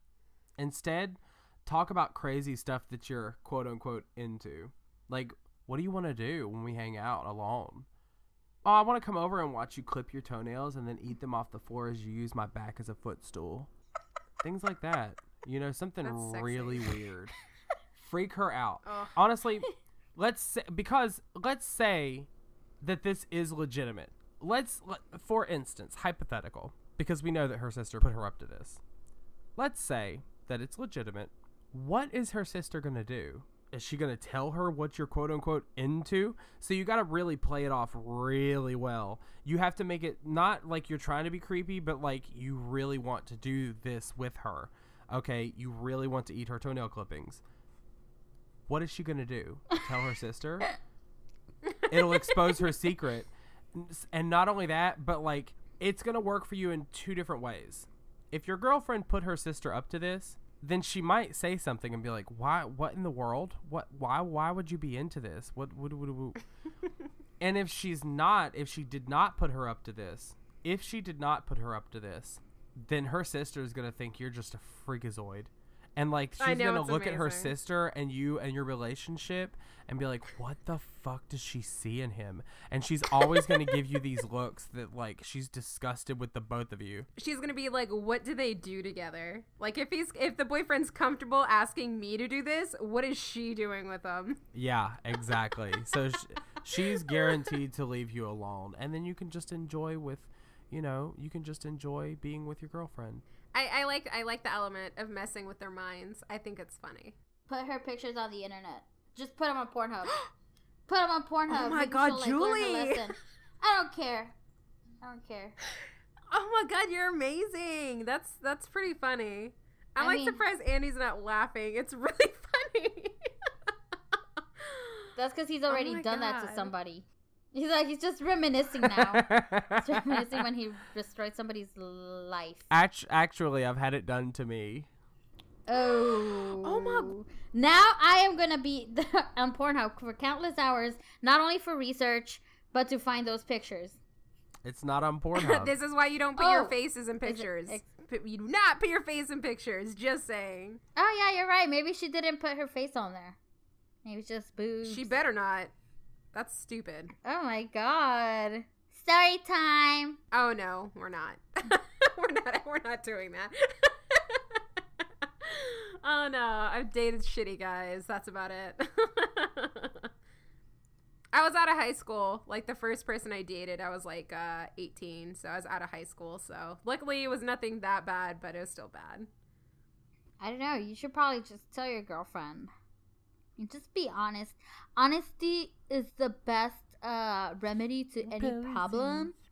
[SPEAKER 3] Instead, talk about crazy stuff that you're quote unquote into. Like, what do you want to do when we hang out alone? Oh, I want to come over and watch you clip your toenails and then eat them off the floor as you use my back as a footstool. Things like that. You know, something really weird. Freak her out. Honestly, let's say, because let's say that this is legitimate. Let's for instance, hypothetical, because we know that her sister put her up to this. Let's say that it's legitimate. What is her sister going to do? Is she going to tell her what you're quote unquote into? So you got to really play it off really well. You have to make it not like you're trying to be creepy, but like you really want to do this with her. Okay, you really want to eat her toenail clippings. What is she going to do? Tell her sister? It'll expose her secret. And not only that, but like it's going to work for you in two different ways. If your girlfriend put her sister up to this, then she might say something and be like, "Why? What in the world? What? Why? Why would you be into this? What? What? What? what? and if she's not, if she did not put her up to this, if she did not put her up to this, then her sister is gonna think you're just a freakazoid, and like she's
[SPEAKER 4] know,
[SPEAKER 3] gonna look at her sister and you and your relationship and be like, "What the fuck does she see in him?" And she's always gonna give you these looks that like she's disgusted with the both of you.
[SPEAKER 4] She's gonna be like, what do they do together? Like, if he's if the boyfriend's comfortable asking me to do this, what is she doing with him?
[SPEAKER 3] Yeah, exactly. so sh- she's guaranteed to leave you alone, and then you can just enjoy with, you know, you can just enjoy being with your girlfriend.
[SPEAKER 4] I, I like I like the element of messing with their minds. I think it's funny.
[SPEAKER 5] Put her pictures on the internet. Just put them on Pornhub. put them on Pornhub.
[SPEAKER 4] Oh my God,
[SPEAKER 5] she'll, like,
[SPEAKER 4] Julie.
[SPEAKER 5] I don't care. I don't care.
[SPEAKER 4] Oh my god, you're amazing. That's that's pretty funny. I'm
[SPEAKER 5] I
[SPEAKER 4] like
[SPEAKER 5] mean-
[SPEAKER 4] surprised Andy's not laughing. It's really funny.
[SPEAKER 5] That's because he's oh already
[SPEAKER 4] Oh my
[SPEAKER 5] done that to somebody. He's like he's just reminiscing now. he's reminiscing when he destroyed somebody's life.
[SPEAKER 3] Act- actually, I've had it done to me.
[SPEAKER 5] Oh.
[SPEAKER 4] Oh my-
[SPEAKER 5] Now I am gonna be on Pornhub for countless hours, not only for research, but to find those pictures.
[SPEAKER 3] It's not on Pornhub.
[SPEAKER 4] this is why you don't put
[SPEAKER 5] Oh.
[SPEAKER 4] your faces in
[SPEAKER 5] Is it-
[SPEAKER 4] pictures. you do not put your face in pictures. Just saying.
[SPEAKER 5] Oh yeah, you're right. Maybe she didn't put her face on there. Maybe it's just boobs.
[SPEAKER 4] She better not. That's stupid.
[SPEAKER 5] Oh my god. Story time.
[SPEAKER 4] Oh no, we're not. we're not. We're not doing that. oh no, I've dated shitty guys. That's about it. I was out of high school. Like the first person I dated, I was like uh, 18, so I was out of high school. So luckily, it was nothing that bad, but it was still bad.
[SPEAKER 5] I don't know. You should probably just tell your girlfriend. And just be honest. Honesty is the best uh, remedy to any problem.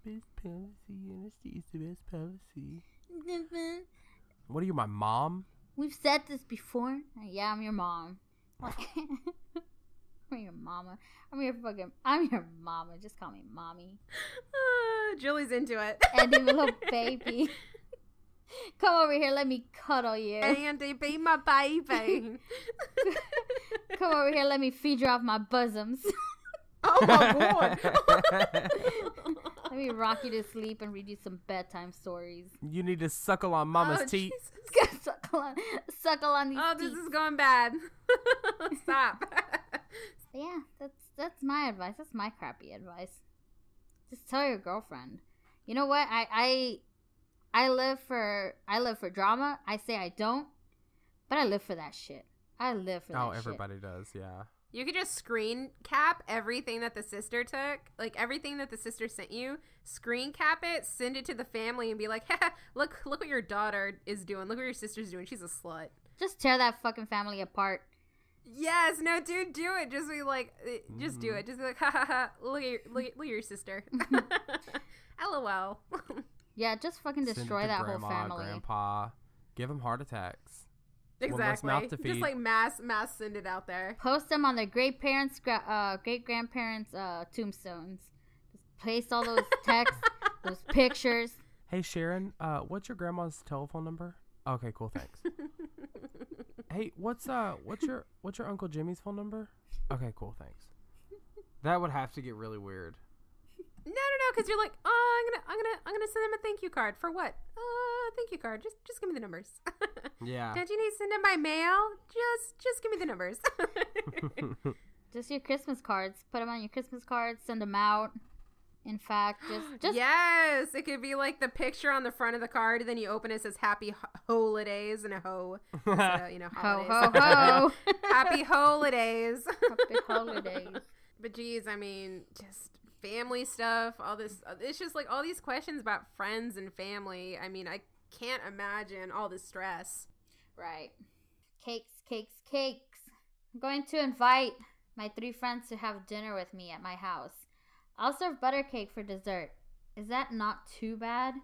[SPEAKER 3] What are you, my mom?
[SPEAKER 5] We've said this before. Yeah, I'm your mom. I'm your mama. I'm your fucking. I'm your mama. Just call me mommy.
[SPEAKER 4] Uh, Julie's into it.
[SPEAKER 5] And you little baby. Come over here, let me cuddle you.
[SPEAKER 4] Andy, be my baby.
[SPEAKER 5] Come over here, let me feed you off my bosoms.
[SPEAKER 4] oh my god.
[SPEAKER 5] let me rock you to sleep and read you some bedtime stories.
[SPEAKER 3] you need to suckle on mama's
[SPEAKER 4] Oh,
[SPEAKER 3] teeth.
[SPEAKER 5] Suckle on, suckle on these
[SPEAKER 4] Oh, this
[SPEAKER 5] teeth.
[SPEAKER 4] is going bad. Stop.
[SPEAKER 5] Yeah, that's that's my advice. That's my crappy advice. Just tell your girlfriend. You know what? I I I live for I live for drama. I say I don't, but I live for that shit. I live for that
[SPEAKER 3] Oh,
[SPEAKER 5] shit.
[SPEAKER 3] everybody does, yeah.
[SPEAKER 4] You could just screen cap everything that the sister took, like everything that the sister sent you. Screen cap it, send it to the family, and be like, "Haha, "Look, look what your daughter is doing. Look what your sister's doing. She's a slut."
[SPEAKER 5] Just tear that fucking family apart.
[SPEAKER 4] Yes, no, dude, do it. Just be like, eh, just do it. Just be like, ha ha ha. Look at your, look at, look at your sister. LOL.
[SPEAKER 5] Yeah, just fucking destroy that
[SPEAKER 3] grandma,
[SPEAKER 5] whole family.
[SPEAKER 3] Grandpa. Give them heart attacks.
[SPEAKER 4] Exactly.
[SPEAKER 3] mouth to
[SPEAKER 4] Just like mass, mass send it out there.
[SPEAKER 5] Post them on their great parents, gra- uh, great grandparents' uh, tombstones. Just paste all those texts, those pictures.
[SPEAKER 3] Hey Sharon, uh, what's your grandma's telephone number? Okay, cool, thanks. hey, what's uh, what's your what's your uncle Jimmy's phone number? Okay, cool, thanks. That would have to get really weird.
[SPEAKER 4] No, no, no, because you're like, oh, I'm gonna, I'm gonna, I'm gonna send them a thank you card for what? Uh, thank you card. Just, just give me the numbers.
[SPEAKER 3] Yeah.
[SPEAKER 4] Don't you need to send them by mail? Just, just give me the numbers.
[SPEAKER 5] Just your Christmas cards. Put them on your Christmas cards. Send them out. In fact, just just
[SPEAKER 4] yes, it could be like the picture on the front of the card, and then you open it, it says "Happy Holidays" and a ho, instead of, you know,
[SPEAKER 5] ho ho ho.
[SPEAKER 4] Happy holidays.
[SPEAKER 5] Happy holidays.
[SPEAKER 4] But geez, I mean, just family stuff, all this. uh, It's just like all these questions about friends and family. I mean, I can't imagine all the stress.
[SPEAKER 5] Right. Cakes, cakes, cakes. I'm going to invite my three friends to have dinner with me at my house. I'll serve butter cake for dessert. Is that not too bad?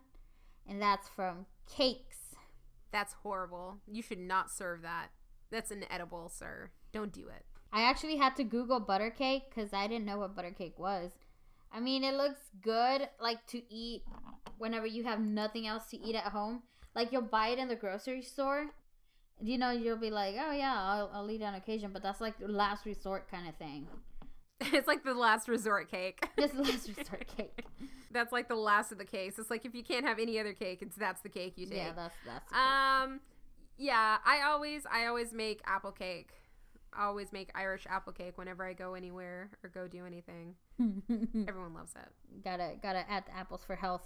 [SPEAKER 5] And that's from Cakes.
[SPEAKER 4] That's horrible. You should not serve that. That's inedible, sir. Don't do it.
[SPEAKER 5] I actually had to Google butter cake because I didn't know what butter cake was. I mean, it looks good, like to eat whenever you have nothing else to eat at home. Like you'll buy it in the grocery store. You know, you'll be like, oh yeah, I'll, I'll eat on occasion, but that's like the last resort kind of thing.
[SPEAKER 4] It's like the last resort cake.
[SPEAKER 5] Just last resort cake.
[SPEAKER 4] that's like the last of the cakes. It's like if you can't have any other cake, it's that's the cake you take.
[SPEAKER 5] Yeah, that's that's.
[SPEAKER 4] Um, yeah, I always I always make apple cake. I always make Irish apple cake whenever I go anywhere or go do anything. Everyone loves it.
[SPEAKER 5] gotta gotta add the apples for health.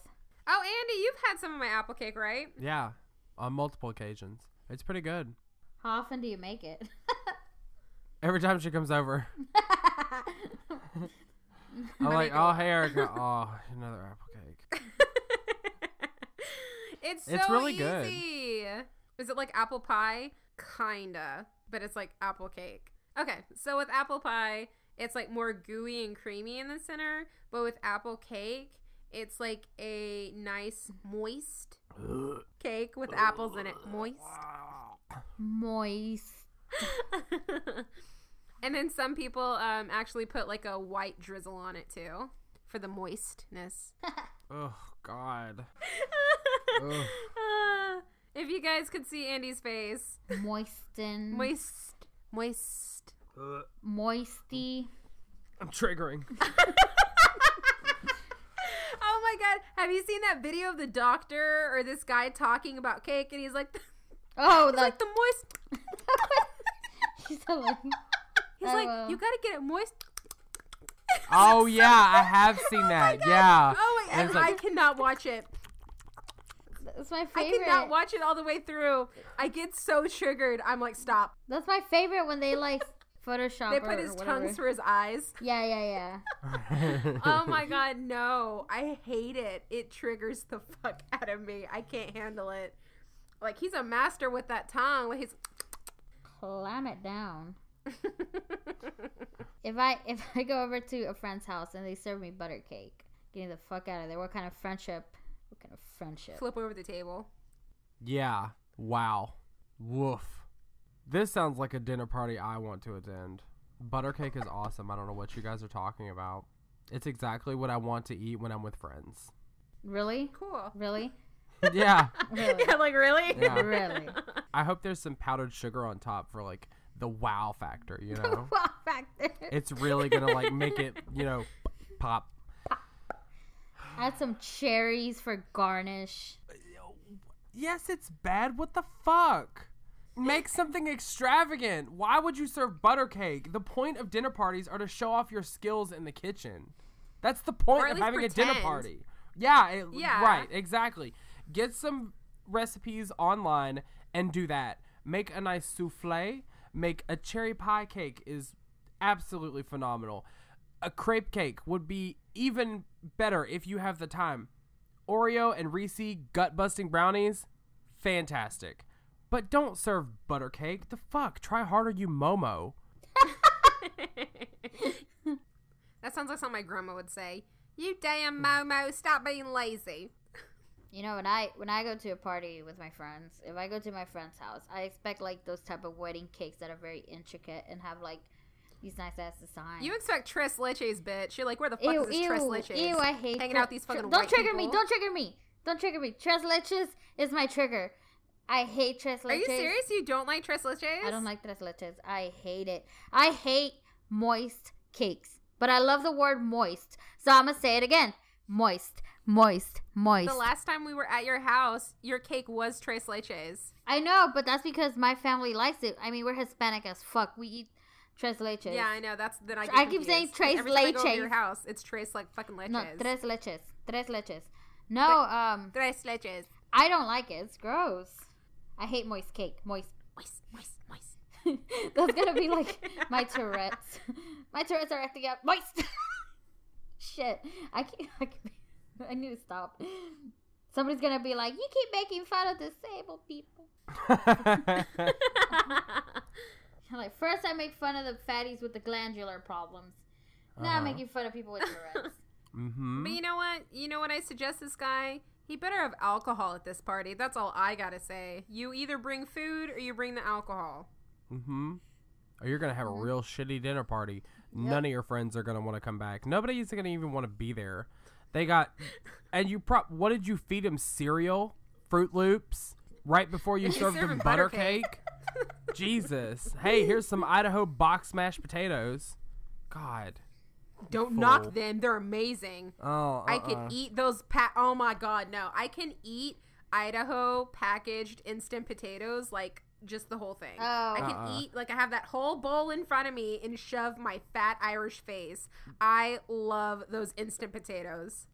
[SPEAKER 4] Oh, Andy, you've had some of my apple cake, right?
[SPEAKER 3] Yeah, on multiple occasions. It's pretty good.
[SPEAKER 5] How often do you make it?
[SPEAKER 3] Every time she comes over, I'm like, oh hey Erica, oh another apple cake.
[SPEAKER 4] it's so
[SPEAKER 3] It's really good.
[SPEAKER 4] Is it like apple pie? Kinda, but it's like apple cake. Okay, so with apple pie, it's like more gooey and creamy in the center, but with apple cake, it's like a nice moist cake with apples in it. Moist.
[SPEAKER 5] Moist.
[SPEAKER 4] and then some people um, actually put like a white drizzle on it too for the moistness.
[SPEAKER 3] Oh God. Ugh.
[SPEAKER 4] Uh, if you guys could see Andy's face,
[SPEAKER 5] Moisten.
[SPEAKER 4] moist, moist.
[SPEAKER 3] Ugh.
[SPEAKER 5] Moisty.
[SPEAKER 3] I'm triggering.
[SPEAKER 4] Oh my god, have you seen that video of the doctor or this guy talking about cake and he's like,
[SPEAKER 5] Oh,
[SPEAKER 4] he's
[SPEAKER 5] the,
[SPEAKER 4] like the moist.
[SPEAKER 5] She's so like,
[SPEAKER 4] He's
[SPEAKER 5] Oh,
[SPEAKER 4] like,
[SPEAKER 5] wow.
[SPEAKER 4] you gotta get it moist.
[SPEAKER 3] Oh yeah, I have seen that. Yeah.
[SPEAKER 4] Oh my
[SPEAKER 3] And
[SPEAKER 4] god,
[SPEAKER 3] it's
[SPEAKER 4] I cannot watch it.
[SPEAKER 5] That's my favorite.
[SPEAKER 4] I
[SPEAKER 5] favorite.
[SPEAKER 4] cannot watch it all the way through. I get so triggered. I'm like, stop.
[SPEAKER 5] That's my favorite when they like Photoshop.
[SPEAKER 4] They put
[SPEAKER 5] or
[SPEAKER 4] his
[SPEAKER 5] whatever.
[SPEAKER 4] tongues for his eyes.
[SPEAKER 5] Yeah, yeah, yeah.
[SPEAKER 4] oh my god, no. I hate it. It triggers the fuck out of me. I can't handle it. Like he's a master with that tongue. Like he's
[SPEAKER 5] Clam it down. If I if I go over to a friend's house and they serve me butter cake, getting the fuck out of there. What kind of friendship? What kind of friendship?
[SPEAKER 4] flip over the table.
[SPEAKER 3] Yeah. Wow. Woof. This sounds like a dinner party I want to attend. Butter cake is awesome. I don't know what you guys are talking about. It's exactly what I want to eat when I'm with friends.
[SPEAKER 5] Really?
[SPEAKER 4] Cool.
[SPEAKER 5] Really?
[SPEAKER 3] yeah.
[SPEAKER 5] Really?
[SPEAKER 4] yeah, like really?
[SPEAKER 3] Yeah.
[SPEAKER 5] Really?
[SPEAKER 3] I hope there's some powdered sugar on top for like the wow factor, you know?
[SPEAKER 5] Wow factor.
[SPEAKER 3] it's really gonna like make it, you know, pop.
[SPEAKER 5] Add some cherries for garnish.
[SPEAKER 3] Yes, it's bad. What the fuck? Make something extravagant. Why would you serve butter cake? The point of dinner parties are to show off your skills in the kitchen. That's the point of having a dinner party. Yeah, it-
[SPEAKER 4] Yeah.
[SPEAKER 3] right, exactly. Get some recipes online and do that. Make a nice souffle. Make a cherry pie cake is absolutely phenomenal. A crepe cake would be even better if you have the time. Oreo and Reese gut busting brownies, fantastic. But don't serve butter cake. The fuck? Try harder, you Momo.
[SPEAKER 4] that sounds like something my grandma would say. You damn Momo, stop being lazy.
[SPEAKER 5] You know, when I when I go to a party with my friends, if I go to my friend's house, I expect like those type of wedding cakes that are very intricate and have like these nice ass designs.
[SPEAKER 4] You expect Tres Leches, bitch. You're like, where the fuck
[SPEAKER 5] ew,
[SPEAKER 4] is this
[SPEAKER 5] ew,
[SPEAKER 4] Tres Leches?
[SPEAKER 5] ew, I hate
[SPEAKER 4] Hanging out these fucking
[SPEAKER 5] Don't
[SPEAKER 4] white
[SPEAKER 5] trigger me! Don't trigger me! Don't trigger me! Tres leches is my trigger. I hate tres leches.
[SPEAKER 4] Are you serious? You don't like Tres Leches?
[SPEAKER 5] I don't like tres leches. I hate it. I hate moist cakes. But I love the word moist. So I'm going to say it again. Moist. Moist. Moist.
[SPEAKER 4] The last time we were at your house, your cake was Tres Leches.
[SPEAKER 5] I know, but that's because my family likes it. I mean, we're Hispanic as fuck. We eat tres leches.
[SPEAKER 4] Yeah, I know. That's then I. Get
[SPEAKER 5] I keep saying
[SPEAKER 4] confused.
[SPEAKER 5] Tres
[SPEAKER 4] Every time I go to your house, it's Tres like fucking Leches.
[SPEAKER 5] No, tres leches. Tres leches. No, um,
[SPEAKER 4] Tres Leches.
[SPEAKER 5] I don't like it. It's gross. I hate moist cake. Moist.
[SPEAKER 4] Moist, moist, moist.
[SPEAKER 5] That's gonna be like my Tourette's. My Tourette's are acting up. Moist. Shit. I can't. I, can't, I need to stop. Somebody's gonna be like, "You keep making fun of disabled people." Like first, I make fun of the fatties with the glandular problems. Now I'm
[SPEAKER 3] Uh-huh.
[SPEAKER 5] making fun of people with Tourette's.
[SPEAKER 3] mm-hmm.
[SPEAKER 4] But you know what? You know what I suggest this guy? He better have alcohol at this party. That's all I gotta say. You either bring food or you bring the alcohol.
[SPEAKER 3] Mm-hmm. Or you're gonna have a real shitty dinner party. None of your friends are gonna want to come back. Nobody's gonna even want to be there. They got, and you prop. What did you feed them? Cereal, Froot Loops, right before you
[SPEAKER 4] You
[SPEAKER 3] served
[SPEAKER 4] serve
[SPEAKER 3] them
[SPEAKER 4] 'em
[SPEAKER 3] butter
[SPEAKER 4] butter cake.
[SPEAKER 3] cake. Jesus. Hey, here's some Idaho box mashed potatoes. God.
[SPEAKER 4] Don't
[SPEAKER 3] Fool.
[SPEAKER 4] knock them. They're amazing.
[SPEAKER 3] Oh, uh-uh.
[SPEAKER 4] I can
[SPEAKER 3] uh-uh.
[SPEAKER 4] eat those pa- Oh my god, no. I can eat Idaho packaged instant potatoes like just the whole thing.
[SPEAKER 5] Oh.
[SPEAKER 4] I can
[SPEAKER 3] Uh-uh.
[SPEAKER 4] eat like I have that whole bowl in front of me and shove my fat Irish face. I love those instant potatoes.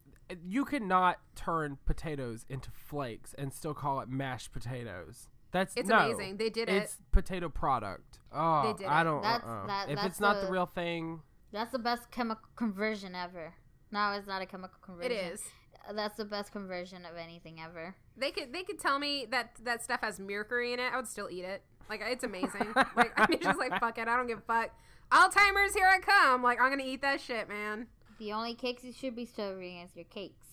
[SPEAKER 3] You cannot turn potatoes into flakes and still call it mashed potatoes. That's
[SPEAKER 4] It's
[SPEAKER 3] no,
[SPEAKER 4] amazing. They did it.
[SPEAKER 3] It's potato product. Oh,
[SPEAKER 4] They did
[SPEAKER 3] I don't.
[SPEAKER 5] That's-
[SPEAKER 3] uh-uh.
[SPEAKER 5] that-
[SPEAKER 3] if
[SPEAKER 5] that's
[SPEAKER 3] it's not the
[SPEAKER 5] the-
[SPEAKER 3] real thing,
[SPEAKER 5] That's the best chemical conversion ever. No, it's not a chemical conversion.
[SPEAKER 4] is.
[SPEAKER 5] Uh, that's the best conversion of anything ever.
[SPEAKER 4] They could they could tell me that that stuff has mercury in it. I would still eat it. Like it's amazing. like I'm just like fuck it. I don't give a fuck. Alzheimer's, here I come. Like I'm gonna eat that shit, man.
[SPEAKER 5] The only cakes you should be serving is your cakes.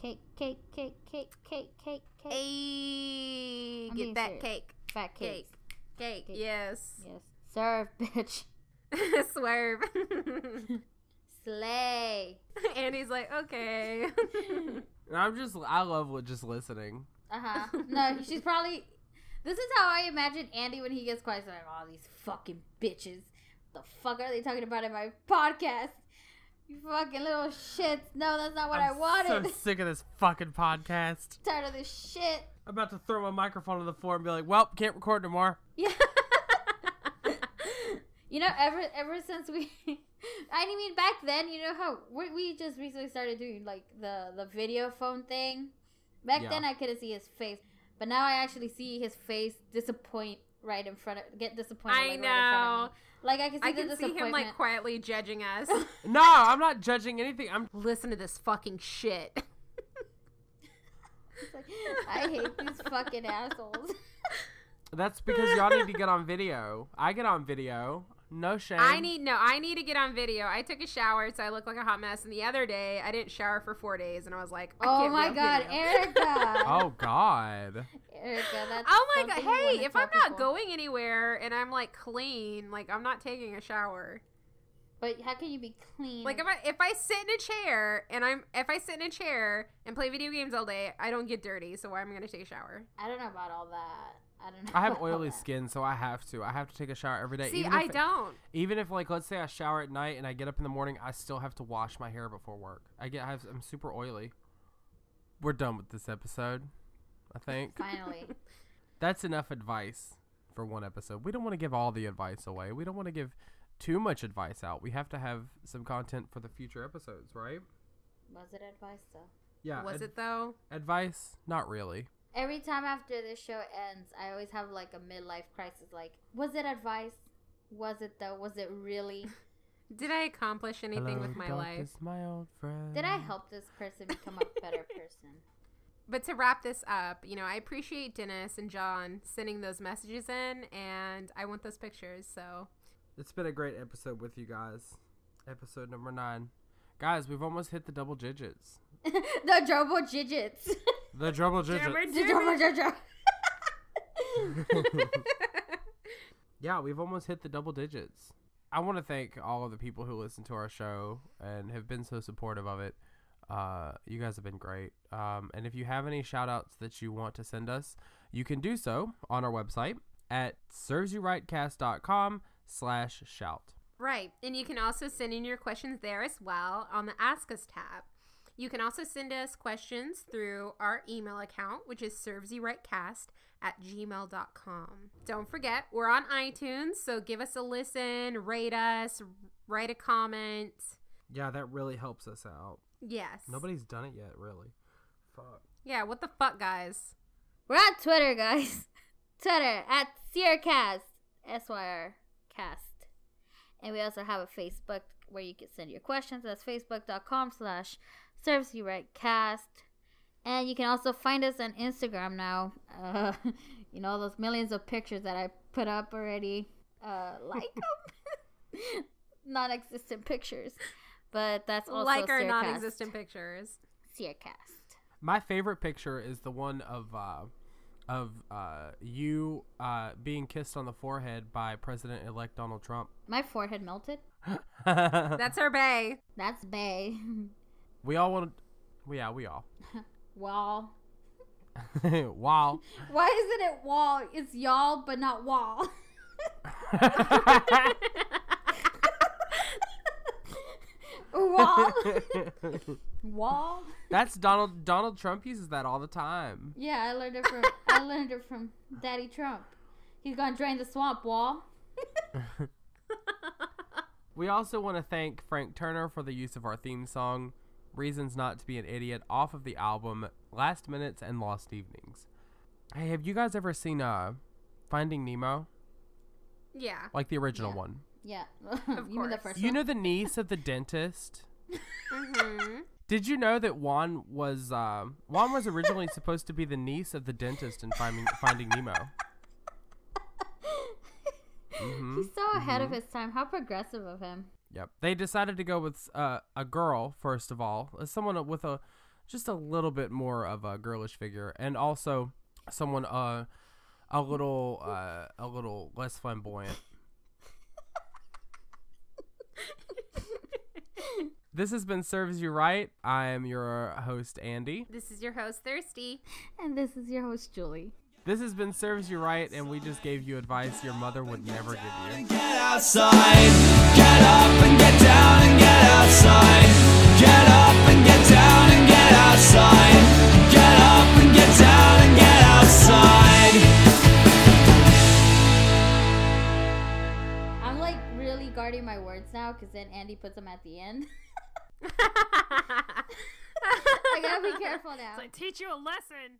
[SPEAKER 5] Cake, cake, cake, cake, cake, cake, cake.
[SPEAKER 4] Hey, get that
[SPEAKER 5] serious.
[SPEAKER 4] cake,
[SPEAKER 5] Fat cakes.
[SPEAKER 4] cake, cake.
[SPEAKER 5] Cake.
[SPEAKER 4] Yes.
[SPEAKER 5] Yes. Serve, bitch.
[SPEAKER 4] Swerve.
[SPEAKER 5] Slay.
[SPEAKER 4] Andy's like, okay.
[SPEAKER 3] And I'm just. I love li- just listening.
[SPEAKER 5] Uh huh. No, she's probably. This is how I imagine Andy when he gets quiet. He's like, oh, these fucking bitches. What the fuck are they talking about in my podcast? You fucking little shits. No, that's not what i wanted.
[SPEAKER 3] I'm
[SPEAKER 5] wanted.
[SPEAKER 3] So sick of this fucking podcast.
[SPEAKER 5] Tired of this shit.
[SPEAKER 3] I'm about to throw my microphone on the floor and be like, "Well, can't record no more."
[SPEAKER 5] Yeah. you know, ever ever since we, I mean, back then, you know how we, we just recently started doing like the the video phone thing. Back
[SPEAKER 3] Yeah.
[SPEAKER 5] then, I couldn't see his face, but now I actually see his face disappoint right in front of get disappointed.
[SPEAKER 4] I
[SPEAKER 5] like, Right in front of
[SPEAKER 4] know.
[SPEAKER 5] me. Like I can see
[SPEAKER 4] I
[SPEAKER 5] the
[SPEAKER 4] can see him like quietly judging us.
[SPEAKER 3] No, I'm not judging anything. I'm.
[SPEAKER 4] Listen to this fucking shit.
[SPEAKER 5] Like, I hate these fucking assholes.
[SPEAKER 3] That's because y'all need to get on video. I get on video. No shame.
[SPEAKER 4] I need no. I need to get on video. I took a shower, so I look like a hot mess. And the other day, I didn't shower for four days, and I was like, I
[SPEAKER 5] oh
[SPEAKER 4] can't
[SPEAKER 5] my
[SPEAKER 4] on
[SPEAKER 5] god,
[SPEAKER 4] video.
[SPEAKER 5] Erica!
[SPEAKER 3] Oh God.
[SPEAKER 5] Erica, that's
[SPEAKER 4] Oh my god! Hey, if I'm not
[SPEAKER 5] people.
[SPEAKER 4] going anywhere and I'm like clean, like I'm not taking a shower.
[SPEAKER 5] But how can you be clean?
[SPEAKER 4] Like if I if I sit in a chair and I'm if I sit in a chair and play video games all day, I don't get dirty. So why am I gonna take a shower?
[SPEAKER 5] I don't know about all that. I don't know.
[SPEAKER 3] I have oily skin, so I have to. I have to take a shower every day.
[SPEAKER 4] See,
[SPEAKER 3] even
[SPEAKER 4] I
[SPEAKER 3] if,
[SPEAKER 4] don't.
[SPEAKER 3] Even if, like, let's say I shower at night and I get up in the morning, I still have to wash my hair before work. I get, I have, I'm super oily. We're done with this episode. I think
[SPEAKER 5] Finally.
[SPEAKER 3] that's enough advice for one episode. We don't want to give all the advice away. We don't want to give too much advice out. We have to have some content for the future episodes, right?
[SPEAKER 5] Was it advice though?
[SPEAKER 3] Yeah.
[SPEAKER 4] Was
[SPEAKER 3] ad-
[SPEAKER 4] it though?
[SPEAKER 3] advice? Not really.
[SPEAKER 5] Every time after this show ends, I always have like a midlife crisis. Like, was it advice? Was it though? Was it really?
[SPEAKER 4] Did I accomplish anything
[SPEAKER 3] Hello,
[SPEAKER 4] with my life?
[SPEAKER 3] my old friend.
[SPEAKER 5] Did I help this person become a better person?
[SPEAKER 4] But to wrap this up, you know, I appreciate Dennis and John sending those messages in, and I want those pictures. So
[SPEAKER 3] It's been a great episode with you guys. Episode number nine. Guys, we've almost hit the double digits.
[SPEAKER 5] the double digits.
[SPEAKER 3] The double digits.
[SPEAKER 5] the double digits.
[SPEAKER 3] yeah, we've almost hit the double digits. I want to thank all of the people who listen to our show and have been so supportive of it. Uh, you guys have been great. Um, and if you have any shout outs that you want to send us, you can do so on our website at servesyouRightcast.com slash shout.
[SPEAKER 4] Right. And you can also send in your questions there as well on the Ask Us tab. You can also send us questions through our email account, which is servesyouRightcast at gmail.com. Don't forget, we're on iTunes, so give us a listen, rate us, write a comment.
[SPEAKER 3] Yeah, that really helps us out.
[SPEAKER 4] Yes.
[SPEAKER 3] Nobody's done it yet, really. Fuck.
[SPEAKER 4] Yeah, what the fuck, guys?
[SPEAKER 5] We're on Twitter, guys. Twitter at SyRcast, S Y R cast. And we also have a Facebook where you can send your questions. That's facebook.com slash serves you right cast. And you can also find us on Instagram now. Uh, you know, those millions of pictures that I put up already. Uh, like them. non existent pictures. But that's also
[SPEAKER 4] like our
[SPEAKER 5] SyRcast.
[SPEAKER 4] non existent pictures.
[SPEAKER 5] SyRcast.
[SPEAKER 3] My favorite picture is the one of uh, of uh, you uh, being kissed on the forehead by President-elect Donald Trump.
[SPEAKER 5] My forehead melted.
[SPEAKER 4] That's our bay.
[SPEAKER 5] That's Bay.
[SPEAKER 3] We all want. to. We Yeah, we all.
[SPEAKER 5] Wall.
[SPEAKER 3] wow.
[SPEAKER 5] Why isn't it wall? It's y'all, but not wall. wall. wall.
[SPEAKER 3] That's Donald. Donald Trump uses that all the time.
[SPEAKER 5] Yeah, I learned it from I learned it from Daddy Trump. He's gonna drain the swamp wall.
[SPEAKER 3] We also want to thank Frank Turner for the use of our theme song, "Reasons Not to Be an Idiot," off of the album "Last Minutes and Lost Evenings." Hey, have you guys ever seen uh, Finding Nemo?
[SPEAKER 4] Yeah.
[SPEAKER 3] Like the original
[SPEAKER 5] Yeah.
[SPEAKER 3] one.
[SPEAKER 5] Yeah. you mean the
[SPEAKER 4] course.
[SPEAKER 5] first
[SPEAKER 3] You
[SPEAKER 5] one?
[SPEAKER 3] know the niece of the dentist.
[SPEAKER 4] hmm
[SPEAKER 3] Did you know that Juan was uh, Juan was originally supposed to be the niece of the dentist in Finding Finding Nemo? Mhm,
[SPEAKER 5] He's so ahead of his time. How progressive of him.
[SPEAKER 3] Yep. They decided to go with uh, a girl first of all, someone with a just a little bit more of a girlish figure, and also someone uh a little uh a little less flamboyant. this has been serves you right. I am your host Andy.
[SPEAKER 4] This is your host, Thirsty.
[SPEAKER 5] And this is your host Julie.
[SPEAKER 3] This has been serves you right, and we just gave you advice your mother would never give you.
[SPEAKER 2] Get outside, get up and get down and get outside. Get up and get down and get outside. Get up and get down and get outside.
[SPEAKER 5] I'm like really guarding my words now because then Andy puts them at the end. I gotta be careful now.
[SPEAKER 4] teach you a lesson.